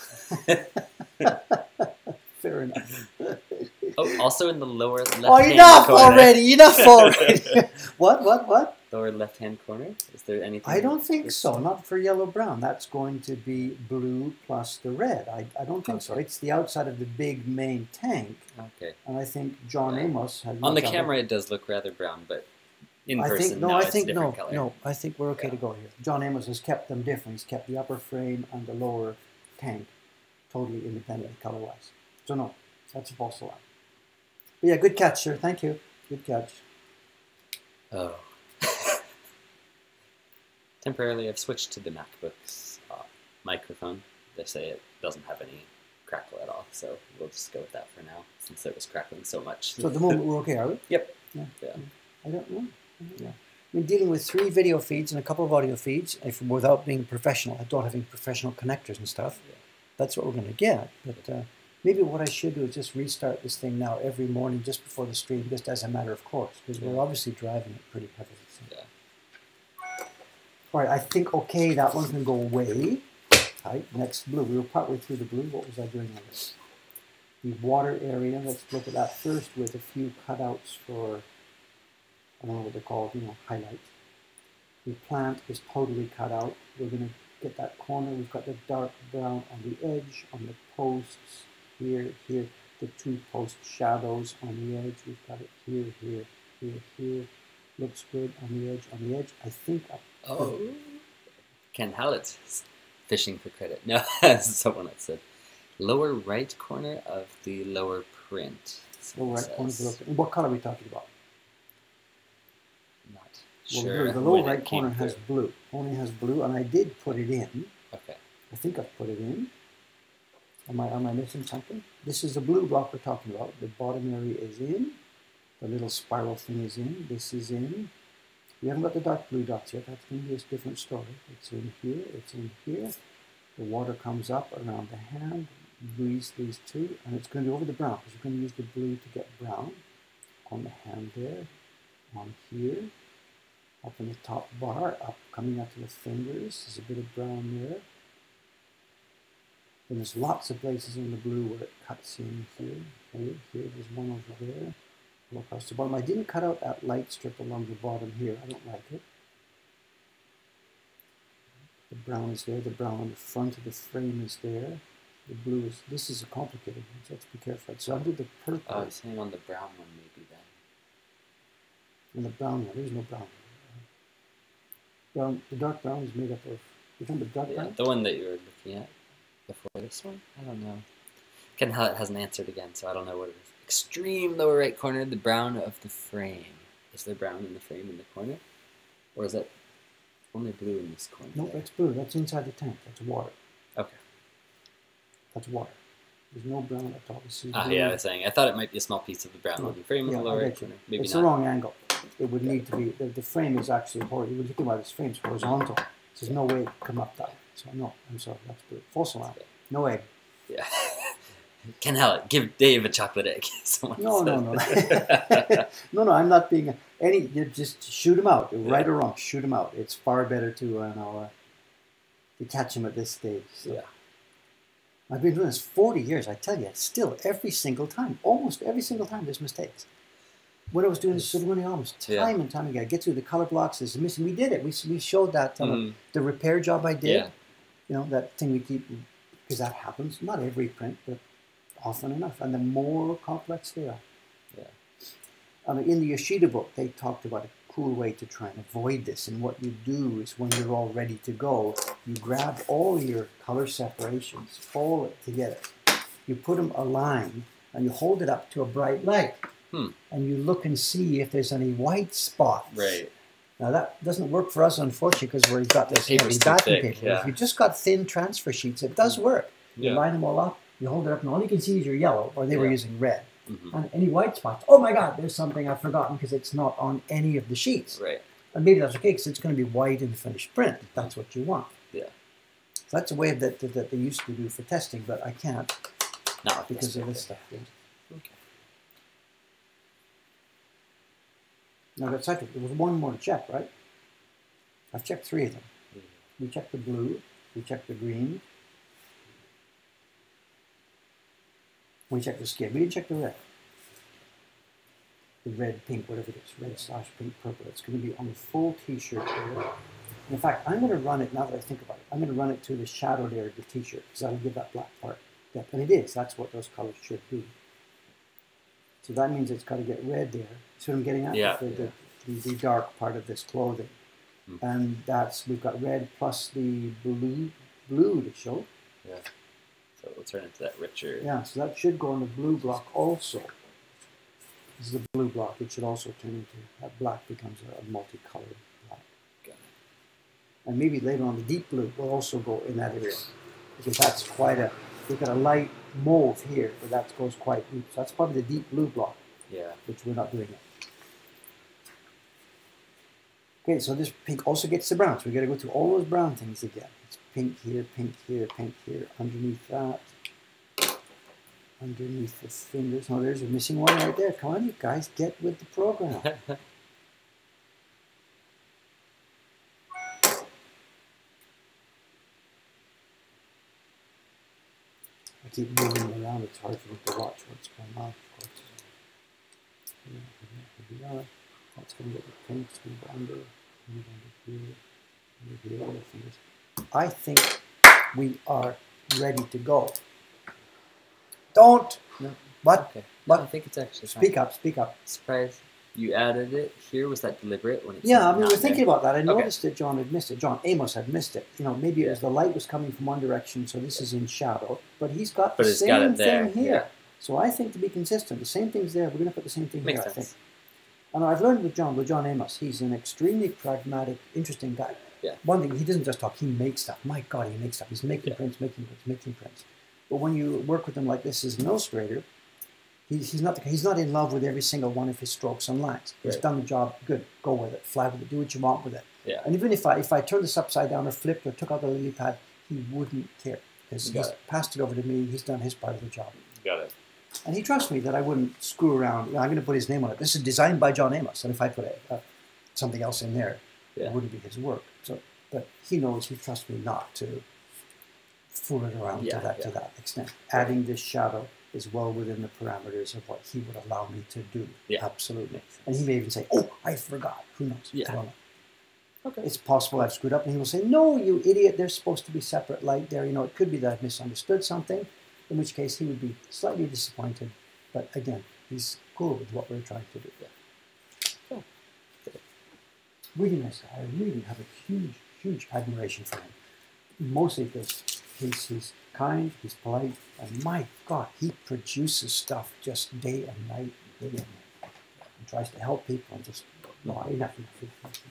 Fair enough. oh, also in the lower left oh, enough corner. already! Enough already! what? What? What? Lower left hand corner. Is there anything? I don't think so. Not for yellow brown. That's going to be blue plus the red. I, I don't think so. It's the outside of the big main tank, Okay. and I think John Amos has On the much of it. camera, it does look rather brown, but in I person, think no, no, I it's think a no, color. no. I think we're okay Yeah. to go here. John Amos has kept them different. He's kept the upper frame and the lower tank totally independent color-wise. So no, that's a false alarm. Yeah, good catch, sir. Thank you. Good catch. Oh. temporarily I've switched to the MacBook's uh, microphone. They say it doesn't have any crackle at all, so we'll just go with that for now, since it was crackling so much. So at the moment we're okay, are we? Yep. Yeah. Yeah. I don't know. I don't know. I mean, dealing with three video feeds and a couple of audio feeds, if without being professional, without having professional connectors and stuff, Yeah. that's what we're going to get. But uh, maybe what I should do is just restart this thing now every morning just before the stream, just as a matter of course, because we're obviously driving it pretty heavily. so. Yeah. All right, I think okay. That one's going to go away. Right, next blue. We were partway through the blue. What was I doing on this? The water area. Let's look at that first with a few cutouts for I don't know what they're called, you know, highlight. The plant is totally cut out. We're going to get that corner. We've got the dark brown on the edge, on the posts, here, here. The two post shadows on the edge. We've got it here, here, here, here. Looks good on the edge, on the edge. I think I Oh. Ken Hallett fishing for credit. No, someone else said. Lower right corner of the lower print. Someone right, corner says. below. And what color are we talking about? Not Well, sure. the, the lower right corner has blue. Only has blue, and I did put it in. Okay. I think I've put it in. Am I am I missing something? This is the blue block we're talking about. The bottom area is in. The little spiral thing is in. This is in. We haven't got the dark blue dots yet. That's going to be a different story. It's in here. It's in here. The water comes up around the hand, these these two, and it's going to be over the brown because we're going to use the blue to get brown on the hand there, on here, up in the top bar, up coming out to the fingers. There's a bit of brown there. And there's lots of places in the blue where it cuts in here, here, here. There's one over there. Across the bottom. I didn't cut out that light strip along the bottom here. I don't like it. The brown is there. The brown on the front of the frame is there. The blue is. This is a complicated one, so let's be careful. So I'll do the purple Oh, I was saying on the brown one maybe then. and the brown one. There's no brown. one. Brown. The dark brown is made up of. You about dark Yeah, brown? the one that you were looking at before this one? I don't know. Ken Hallett hasn't answered again, so I don't know what it is. Extreme lower right corner, the brown of the frame. Is there brown in the frame in the corner? Or is that only blue in this corner? No, there? that's blue. That's inside the tank. That's water. Okay. That's water. There's no brown at all. This is Ah, blue. yeah, I was saying. I thought it might be a small piece of the brown No. on the frame in Yeah, the lower right corner. Maybe not. it's not. the wrong angle. It would need to be the, the frame is actually horizontal. You were looking at this frame's horizontal. There's no way it could come up that. So no, I'm sorry, that's blue. False alarm. No egg. Yeah. Ken Hallett, give Dave a chocolate egg. No, no, said. no, no, no. I'm not being any. You just shoot him out, right or wrong. Shoot him out. It's far better to uh, know, uh, to catch him at this stage. So. yeah. I've been doing this 40 years. I tell you, still every single time, almost every single time, there's mistakes. When I was doing with Winnie Alms, time Yeah. and time again, I get through the color blocks. There's a missing. We did it. We, we showed that uh, Mm. the repair job I did. Yeah. You know that thing we keep because that happens. Not every print, but often enough. And the more complex they are. Yeah. I mean, in the Yoshida book, they talked about a cool way to try and avoid this. And what you do is when you're all ready to go, you grab all your color separations, fold it together. You put them aligned and you hold it up to a bright light. Hmm. And you look and see if there's any white spots. Right. Now that doesn't work for us, unfortunately, because we've got this heavy too backing paper. yeah. If you just got thin transfer sheets, it does work. You Yeah. line them all up, you hold it up, and all you can see is your yellow, or they were Yeah. using red. Mhm. And any white spots, oh my God, there's something I've forgotten because it's not on any of the sheets. Right. And maybe that's okay because it's going to be white in the finished print. if That's what you want. Yeah. So that's a way that, that, that they used to do for testing, but I can't Not because of this stuff. Okay. Now that's actually, there was one more to check, right? I've checked three of them. Mhm. We checked the blue, we checked the green, we checked the skin. We didn't check the red. The red, pink, whatever it is, red slash pink, purple. It's going to be on the full T-shirt. In fact, I'm going to run it now that I think about it. I'm going to run it to the shadowed area of the T-shirt because that'll give that black part depth, and it is. That's what those colors should be. So that means it's got to get red there. What I'm getting at? Yeah, The, the, yeah. the, the dark part of this clothing. Hmm. And that's, we've got red plus the blue, blue to show. Yeah. So we'll turn into that richer. Yeah, so that should go on the blue block also. This is the blue block. It should also turn into, that black becomes a, a multicolored black. Got and maybe later on the deep blue will also go in that area because that's quite a. We've got a light mauve here, but that goes quite deep. So that's probably the deep blue block, Yeah. which we're not doing yet. Okay, so this pink also gets the brown. So we got to go through all those brown things again. It's pink here, pink here, pink here, underneath that, underneath the fingers. Oh, there's a missing one right there. Come on, you guys, get with the program. I keep moving around. It's hard for me to watch what's going on. Of course. Yeah, here we are. That's going to get the pinks. Move under. Move under here. Move here. Other fingers. I think we are ready to go. Don't. No. What? Okay. What? I think it's actually fine. Speak up. Speak up. Surprise. You added it here. Was that deliberate when it Yeah, I mean, we're thinking about that. I Okay. noticed that John had missed it. John Amos had missed it. You know, maybe it was the light was coming from one direction, so this is in shadow. But he's got But the same got thing here. yeah. So I think to be consistent, the same thing's there. We're going to put the same thing Makes here. I sense. think. And I've learned with John, with John Amos, he's an extremely pragmatic, interesting guy. Yeah. One thing, he doesn't just talk; he makes stuff. My God, he makes stuff. He's making Yeah. prints, making prints, making prints. But when you work with him like this as an illustrator, he's, he's not the, he's not in love with every single one of his strokes and lines. He's Right. done the job. Good, go with it. Fly with it. Do what you want with it. Yeah. And even if I if I turned this upside down or flipped or took out the lily pad, he wouldn't care because he's it. passed it over to me. He's done his part of the job. Got it. And he trusts me that I wouldn't screw around. You know, I'm going to put his name on it. This is designed by John Amos, and if I put a, uh, something else in there, Yeah. it wouldn't be his work. So, but he knows he trusts me not to fool it around Yeah, to that to that extent. Adding this shadow is well within the parameters of what he would allow me to do. Yeah. absolutely. And he may even say, "Oh, I forgot." Who knows? Yeah. I. Okay. It's possible I've screwed up, and he will say, "No, you idiot! There's supposed to be separate light there." You know, it could be that I've misunderstood something, in which case he would be slightly disappointed. But again, he's cool with what we're trying to do. Cool. Really nice guy. I really have a huge, huge admiration for him. Mostly because he's, he's kind, he's polite, and my God, he produces stuff just day and night, day and night. And tries to help people and just, no, enough, enough, enough.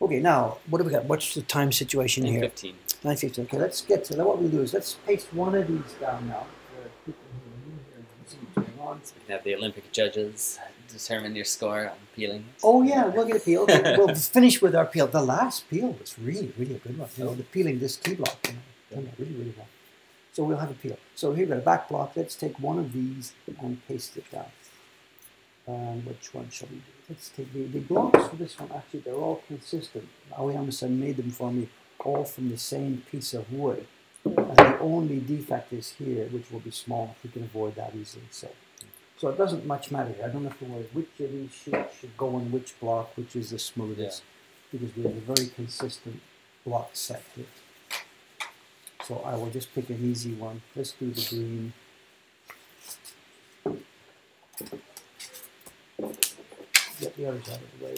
Okay, now, what do we got? What's the time situation And here? 15. 950. Okay, let's get to that. What we'll do is let's paste one of these down now for people who are new here and see what's going on. So we can have the Olympic judges determine your score on peeling. Oh yeah, we'll get a peel. Okay, we'll finish with our peel. The last peel was really, really a good one. You know, the peeling this key block, you know, really, really well. So we'll have a peel. So here we've got a back block. Let's take one of these and paste it down. Um, which one shall we do? Let's take the, the blocks for this one. Actually, they're all consistent. Aoyama-san made them for me, all from the same piece of wood. And the only defect is here, which will be small. If we can avoid that easily. So, so it doesn't much matter. I don't have to worry which of these sheets should go on which block, which is the smoothest, because we have a very consistent block set here. So I will just pick an easy one. Let's do the green. Get the others out of the way.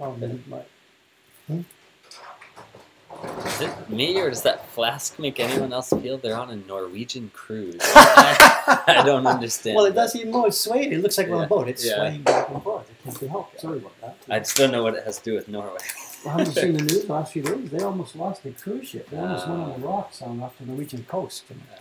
Oh, no, my, hmm? Is it me or does that flask make anyone else feel they're on a Norwegian cruise? I, I don't understand. well, it does even more. It's swaying. It looks like we're on a boat. It's yeah. swaying back and forth. It can't be helped. Sorry about that. I just don't know what it has to do with Norway. Well, haven't seen the news the last few days? They almost lost their cruise ship. They almost went on the rocks on off the Norwegian coast. And uh,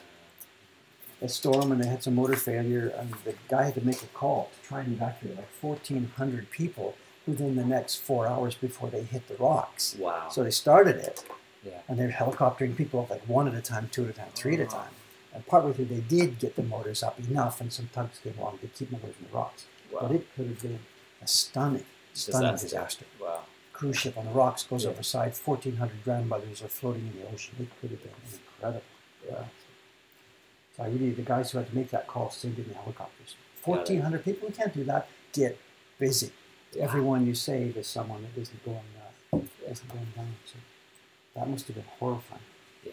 a storm, and they had some motor failure, and the guy had to make a call to try and evacuate like 1,400 people within the next four hours before they hit the rocks. Wow. So they started it, yeah. and they're helicoptering people up like one at a time, two at a time, three at a time. And partway through, they did get the motors up enough, and some tugs came along to keep them away from the rocks. Wow. But it could have been a stunning, stunning Disaster. disaster. Cruise ship on the rocks goes Yeah. overside. 1,400 grandmothers are floating in the ocean. It could have been incredible. Yeah. So I really, the guys who had to make that call stayed in the helicopters. 1,400 people, we can't do that. Get busy. Everyone you save is someone that isn't going, uh, isn't going down. So that must have been horrifying. Yeah.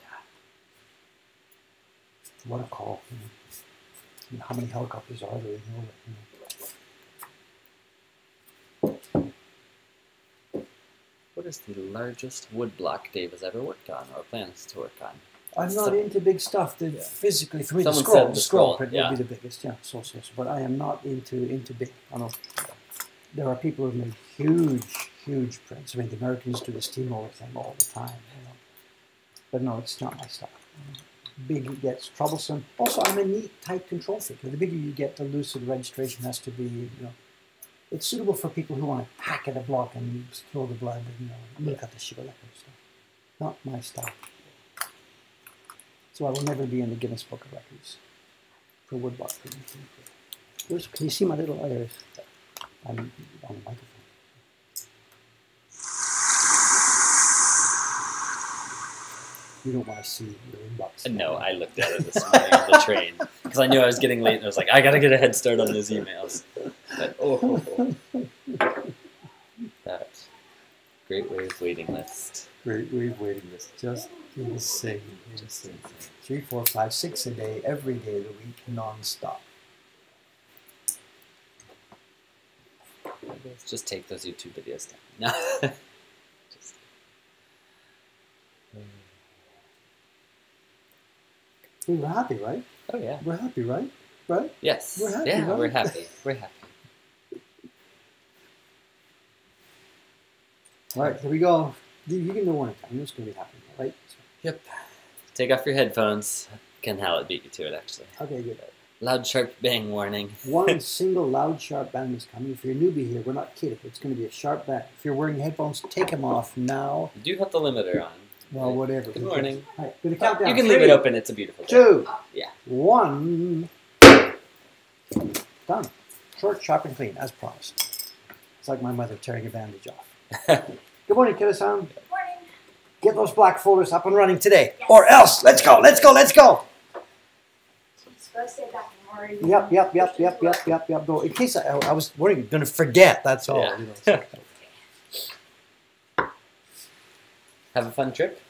What a call. You know. I mean, how many helicopters are there in Norway? You know? What is the largest woodblock Dave has ever worked on or plans to work on? I'm not So- into big stuff. The, Yeah. Physically, for me, Someone the scroll, the scroll print yeah. would be the biggest. Yeah, so, so, so. But I am not into into big. I don't. there are people who make huge, huge prints. I mean, the Americans do the steamroller thing all the time, you know. But no, it's not my style. Big gets troublesome. Also, I'm a neat, tight control freak. The bigger you get, the looser the registration has to be. You know, it's suitable for people who want to hack at a block and throw the blood and uh, you know, look at the shivalek and stuff. Not my style. So I will never be in the Guinness Book of Records for woodblock printing. Can you see my little others? I'm on the microphone. You don't want to see your inbox. No, I looked at it this morning on the train because I knew I was getting late, and I was like, I gotta get a head start on those emails. But, oh, oh, oh. that great wave waiting list. Great wave waiting list. Just insane. Insane. Three, four, five, six a day, every day of the week, non-stop. Let's just take those YouTube videos down. No. just, Hey, we're happy, right? oh yeah. We're happy, right? Right? Yes. We're happy, yeah, right? we're happy. We're happy. All right, here we go. You you can do one at a time. You know what's going to be happening, right? Yep. Take off your headphones. Ken Hallett beat you to it, actually. Okay, good. Loud, sharp bang warning. One single loud, sharp bang is coming. If you're a newbie here, we're not kidding. It's going to be a sharp bang. If you're wearing headphones, take them off now. You do have the limiter on. Well, whatever. Good morning. All right, going to. You can leave it open. It's a beautiful day. Two. Yeah. One. Done. Short, sharp, and clean, as promised. It's like my mother tearing a bandage off. Good morning, Kiddo-san. Morning. Get those black folders up and running today, or else. Let's go. Let's go. Let's go. It's first day back in. Yep, yep, yep, yep, yep, yep, yep. Go. In case I, I was worried, going to forget. That's all. Yeah. You know, so- Have a fun trip?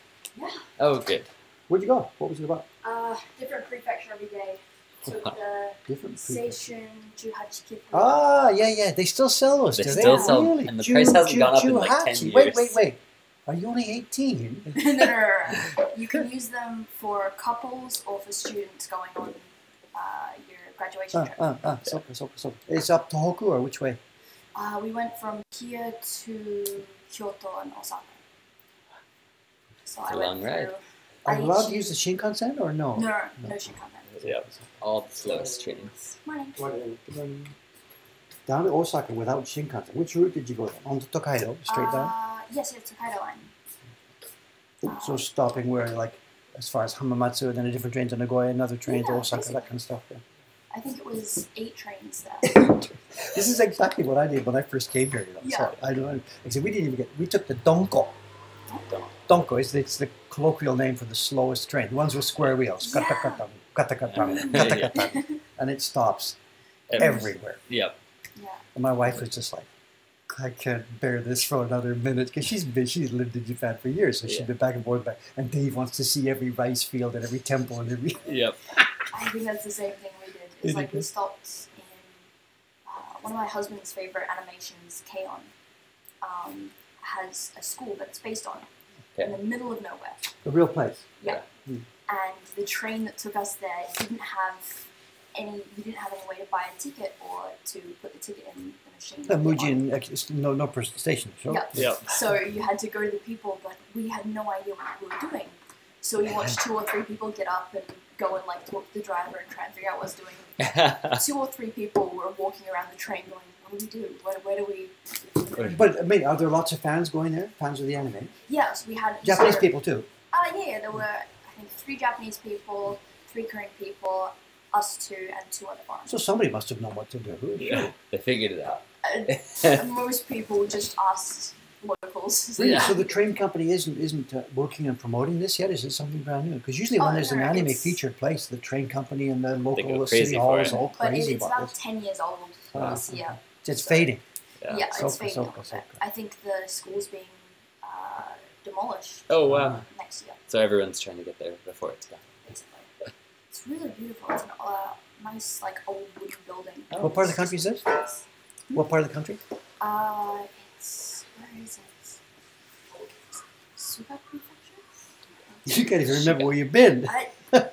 Yeah. Oh, good. Where'd you go? What was it about? Uh, different prefecture every day. Took the Different. people. Seishun Juhachi Ah, yeah, yeah. They still sell those. They do still they? sell- really? and the price hasn't gone up in, like, 10 Juhachi. Wait, wait, wait. Are you only 18? no, no, no, no. You can use them for couples or for students going on uh, your graduation Ah, trip. ah, ah. So, so, so. It's up to Hoku or which way? Uh, we went from here to Kyoto and Osaka. So It's I a long ride. Are I you allowed to use the Shinkansen or no? No, no, No. no Shinkansen. Yep. All the slowest trains. Morning. Down to Osaka without Shinkansen. Which route did you go? On to Tokaido, straight down? Uh, yes, it's Tokaido line. So stopping where, like, as far as Hamamatsu, then a different train to Nagoya, another train to Osaka, basically. that kind of stuff. Yeah. I think it was eight trains there. This is exactly what I did when I first came here. You know? Yeah. So I don't. Except we didn't even get. We took the Donko. Don't. Donko is it's the colloquial name for the slowest train. The ones with square wheels. Yeah. Katakatan, katakatan, Yeah. and it stops everywhere. Yep. Yeah. And my wife was just like, I can't bear this for another minute because she's been she's lived in Japan for years, so she's been back and forth back. And Dave wants to see every rice field and every temple and every. Yep. I think that's the same thing we did. Did It's like you? we stopped in uh, one of my husband's favorite animations, K-On! Um, has a school that it's based on in the middle of nowhere. A real place. Yeah. And the train that took us there didn't have any. We didn't have any way to buy a ticket or to put the ticket in the machine. Uh, Mujin, it's no no person station. Sure. Yeah. Yep. So you had to go to the people, but we had no idea what we were doing. So you watched two or three people get up and go and like talk to the driver and try and figure out what's doing. Two or three people were walking around the train going, "What do we do? Where, where do we?" But I mean, are there lots of fans going there? Fans of the anime? Yeah, so we had Japanese so- people too. Uh, yeah, yeah, there were I think three Japanese people, three Korean people, us two, and two other foreigners. So somebody must have known what to do. yeah. They figured it out. And most people just asked locals. So, Really? yeah. So the train company isn't isn't uh, working on promoting this yet. Is it something brand new? Because usually when Oh, there's an anime it's- featured place, the train company and the local crazy city for hall it. is all but it's about about this. ten years old Ah, this year. It's fading. Yeah. Yeah, it's Soka, fading. soka, but soka. I think the school's being uh, demolished Oh wow. next year, So everyone's trying to get there before it's done. basically. It's really beautiful. It's a uh, nice, like, old wooden building. What part of the country is this? It's, What part of the country? uh, it's where is it? Shiga Prefecture. You can't even remember where you've been. I,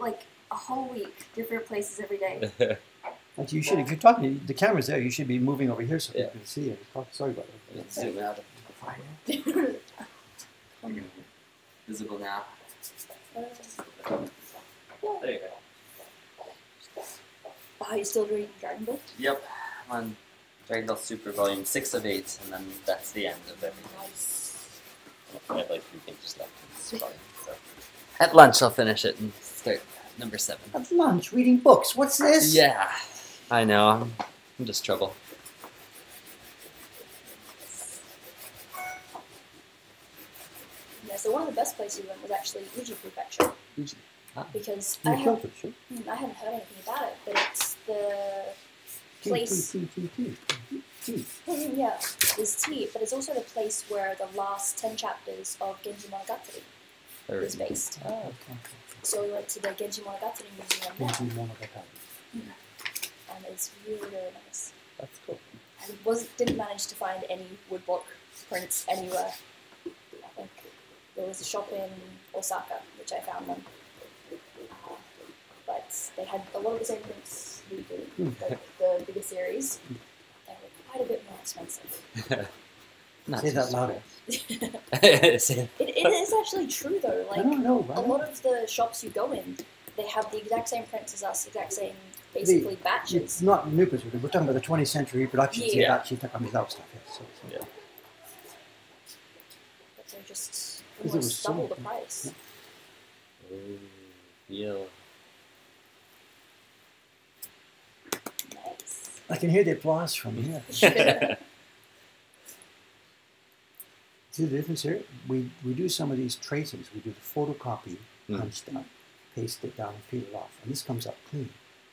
like a whole week, different places every day. Actually, you should, if you're talking, the camera's there, you should be moving over here so Yeah. people can see it. Oh, Sorry about that. Let's zoom out. Visible now. There you go. Are you still reading Dragon Ball? Yep. I'm on Dragon Ball Super Volume 6 of 8, and then that's the end of everything. Nice. I have like three pages left in this volume, so. At lunch, I'll finish it and start number 7. At lunch, reading books. What's this? Yeah, I know. I'm, I'm just trouble. Yeah, so one of the best places we went was actually Uji Prefecture. Uji. Ah. Because I, have, I haven't heard anything about it, but it's the Tea, place. Yeah, there's tea, but it's also the place where the last 10 chapters of Genji Monogatari Or- is based. Oh, okay. So we went to the Genji Monogatari Museum Genji now, Monogatari. and it's really, really nice. That's cool. I was didn't manage to find any woodblock prints anywhere. I think there was a shop in Osaka which I found them, uh, but they had a lot of the same prints we do, like the bigger series. They were quite a bit more expensive. Not Say too that louder. It, it is actually true though. Like don't a right? lot of the shops you go in, they have the exact same prints as us, exact same basically It's batches. not Nukas, we're talking about the 20th century reproductions. Yeah. Yeah. That she's talking about stuff. Yes. So, so. Yeah. But they're just Because it was almost so- double the price. Mm, Ooh, Feel. I can hear the applause from here. See the difference here? We, we do some of these tracings. We do the photocopy, Mm. punch it up, paste it down, and peel it off. And this comes out clean.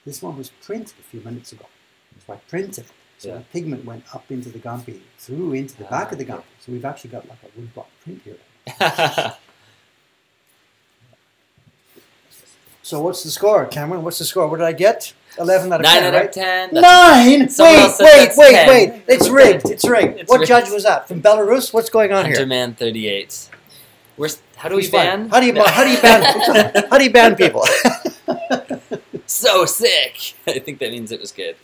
This one was printed a few minutes ago. So I printed it. So Yeah. the pigment went up into the gampi, through into the back Ah, of the yeah. So we've actually got like a woodblock print here. So what's the score, Cameron? What's the score? What did I get? 11 out of 9 10, out of 10. That's- Nine! Wait, wait, wait, 10. wait. It's rigged. It's rigged. It's what rigged. judge was that? From Belarus? What's going on Hunter here? Man 38. We're, how do He's we fine. ban? How do you No. how do you ban how do you ban people? so sick. I think that means it was good.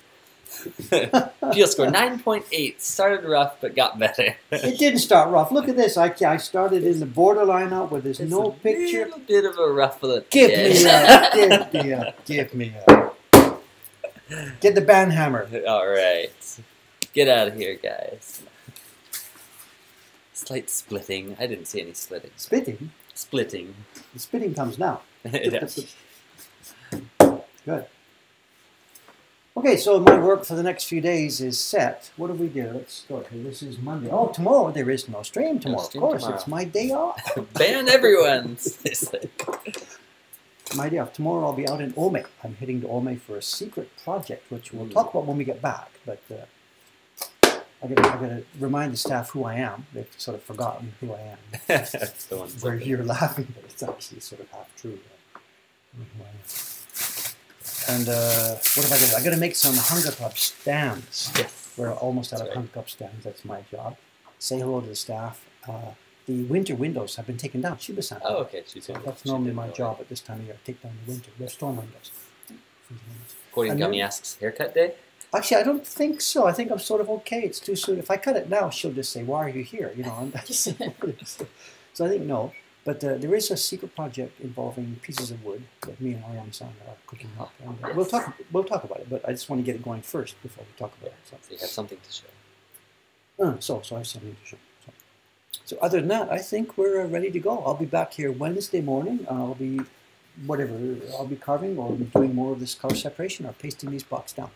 Peel score 9.8. Started rough, but got better. it didn't start rough. Look at this. I, I started in the borderline out where there's It's no a picture. little bit of a ruffle at Give me a, give me a, give me a. Get the band hammer. All right, get out of here, guys. Slight splitting. I didn't see any splitting. Spitting. Splitting. The spitting comes now. Good. Okay, so my work for the next few days is set. What do we do? Let's start here. This is Monday. Oh, tomorrow there is no stream tomorrow. stream of course, tomorrow. it's my day off. Ban everyone. My day off. Tomorrow I'll be out in Ome. I'm heading to Ome for a secret project, which we'll talk about when we get back. But uh, I got to remind the staff who I am. They've sort of forgotten who I am. That's the one. Where you're laughing, but it's actually sort of half true. And uh, what have I got? to do? I got to make some hunger cup stands. Yes. We're almost out That's of right. hunger cup stands. That's my job. Say hello to the staff. Uh, the winter windows have been taken down. Shiba-san. Oh, okay. She's So that's normally my job at this time of year. Take down the winter. They're storm windows. Gordon Gummy asks, haircut day? Actually, I don't think so. I think I'm sort of okay. It's too soon. If I cut it now, she'll just say, "Why are you here?" You know. And that's, so I think no. But uh, there is a secret project involving pieces of wood that me and Ariane-san are cooking up, and uh, we'll talk. We'll talk about it. But I just want to get it going first before we talk about it. So, So you have something to show. uh, so, so I have something to show. So, other than that, I think we're uh, ready to go. I'll be back here Wednesday morning. I'll be whatever. I'll be carving or doing more of this color separation or pasting these blocks down.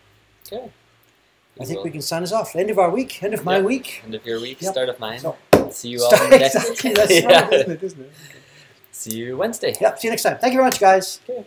Okay. I think we can sign us off. End of our week. End of my Yep. week. End of your week, Yep. start of mine. So, See you all next. exactly. That's Yeah. right, isn't it? Isn't it? See you Wednesday. Yep. See you next time. Thank you very much, guys. Okay.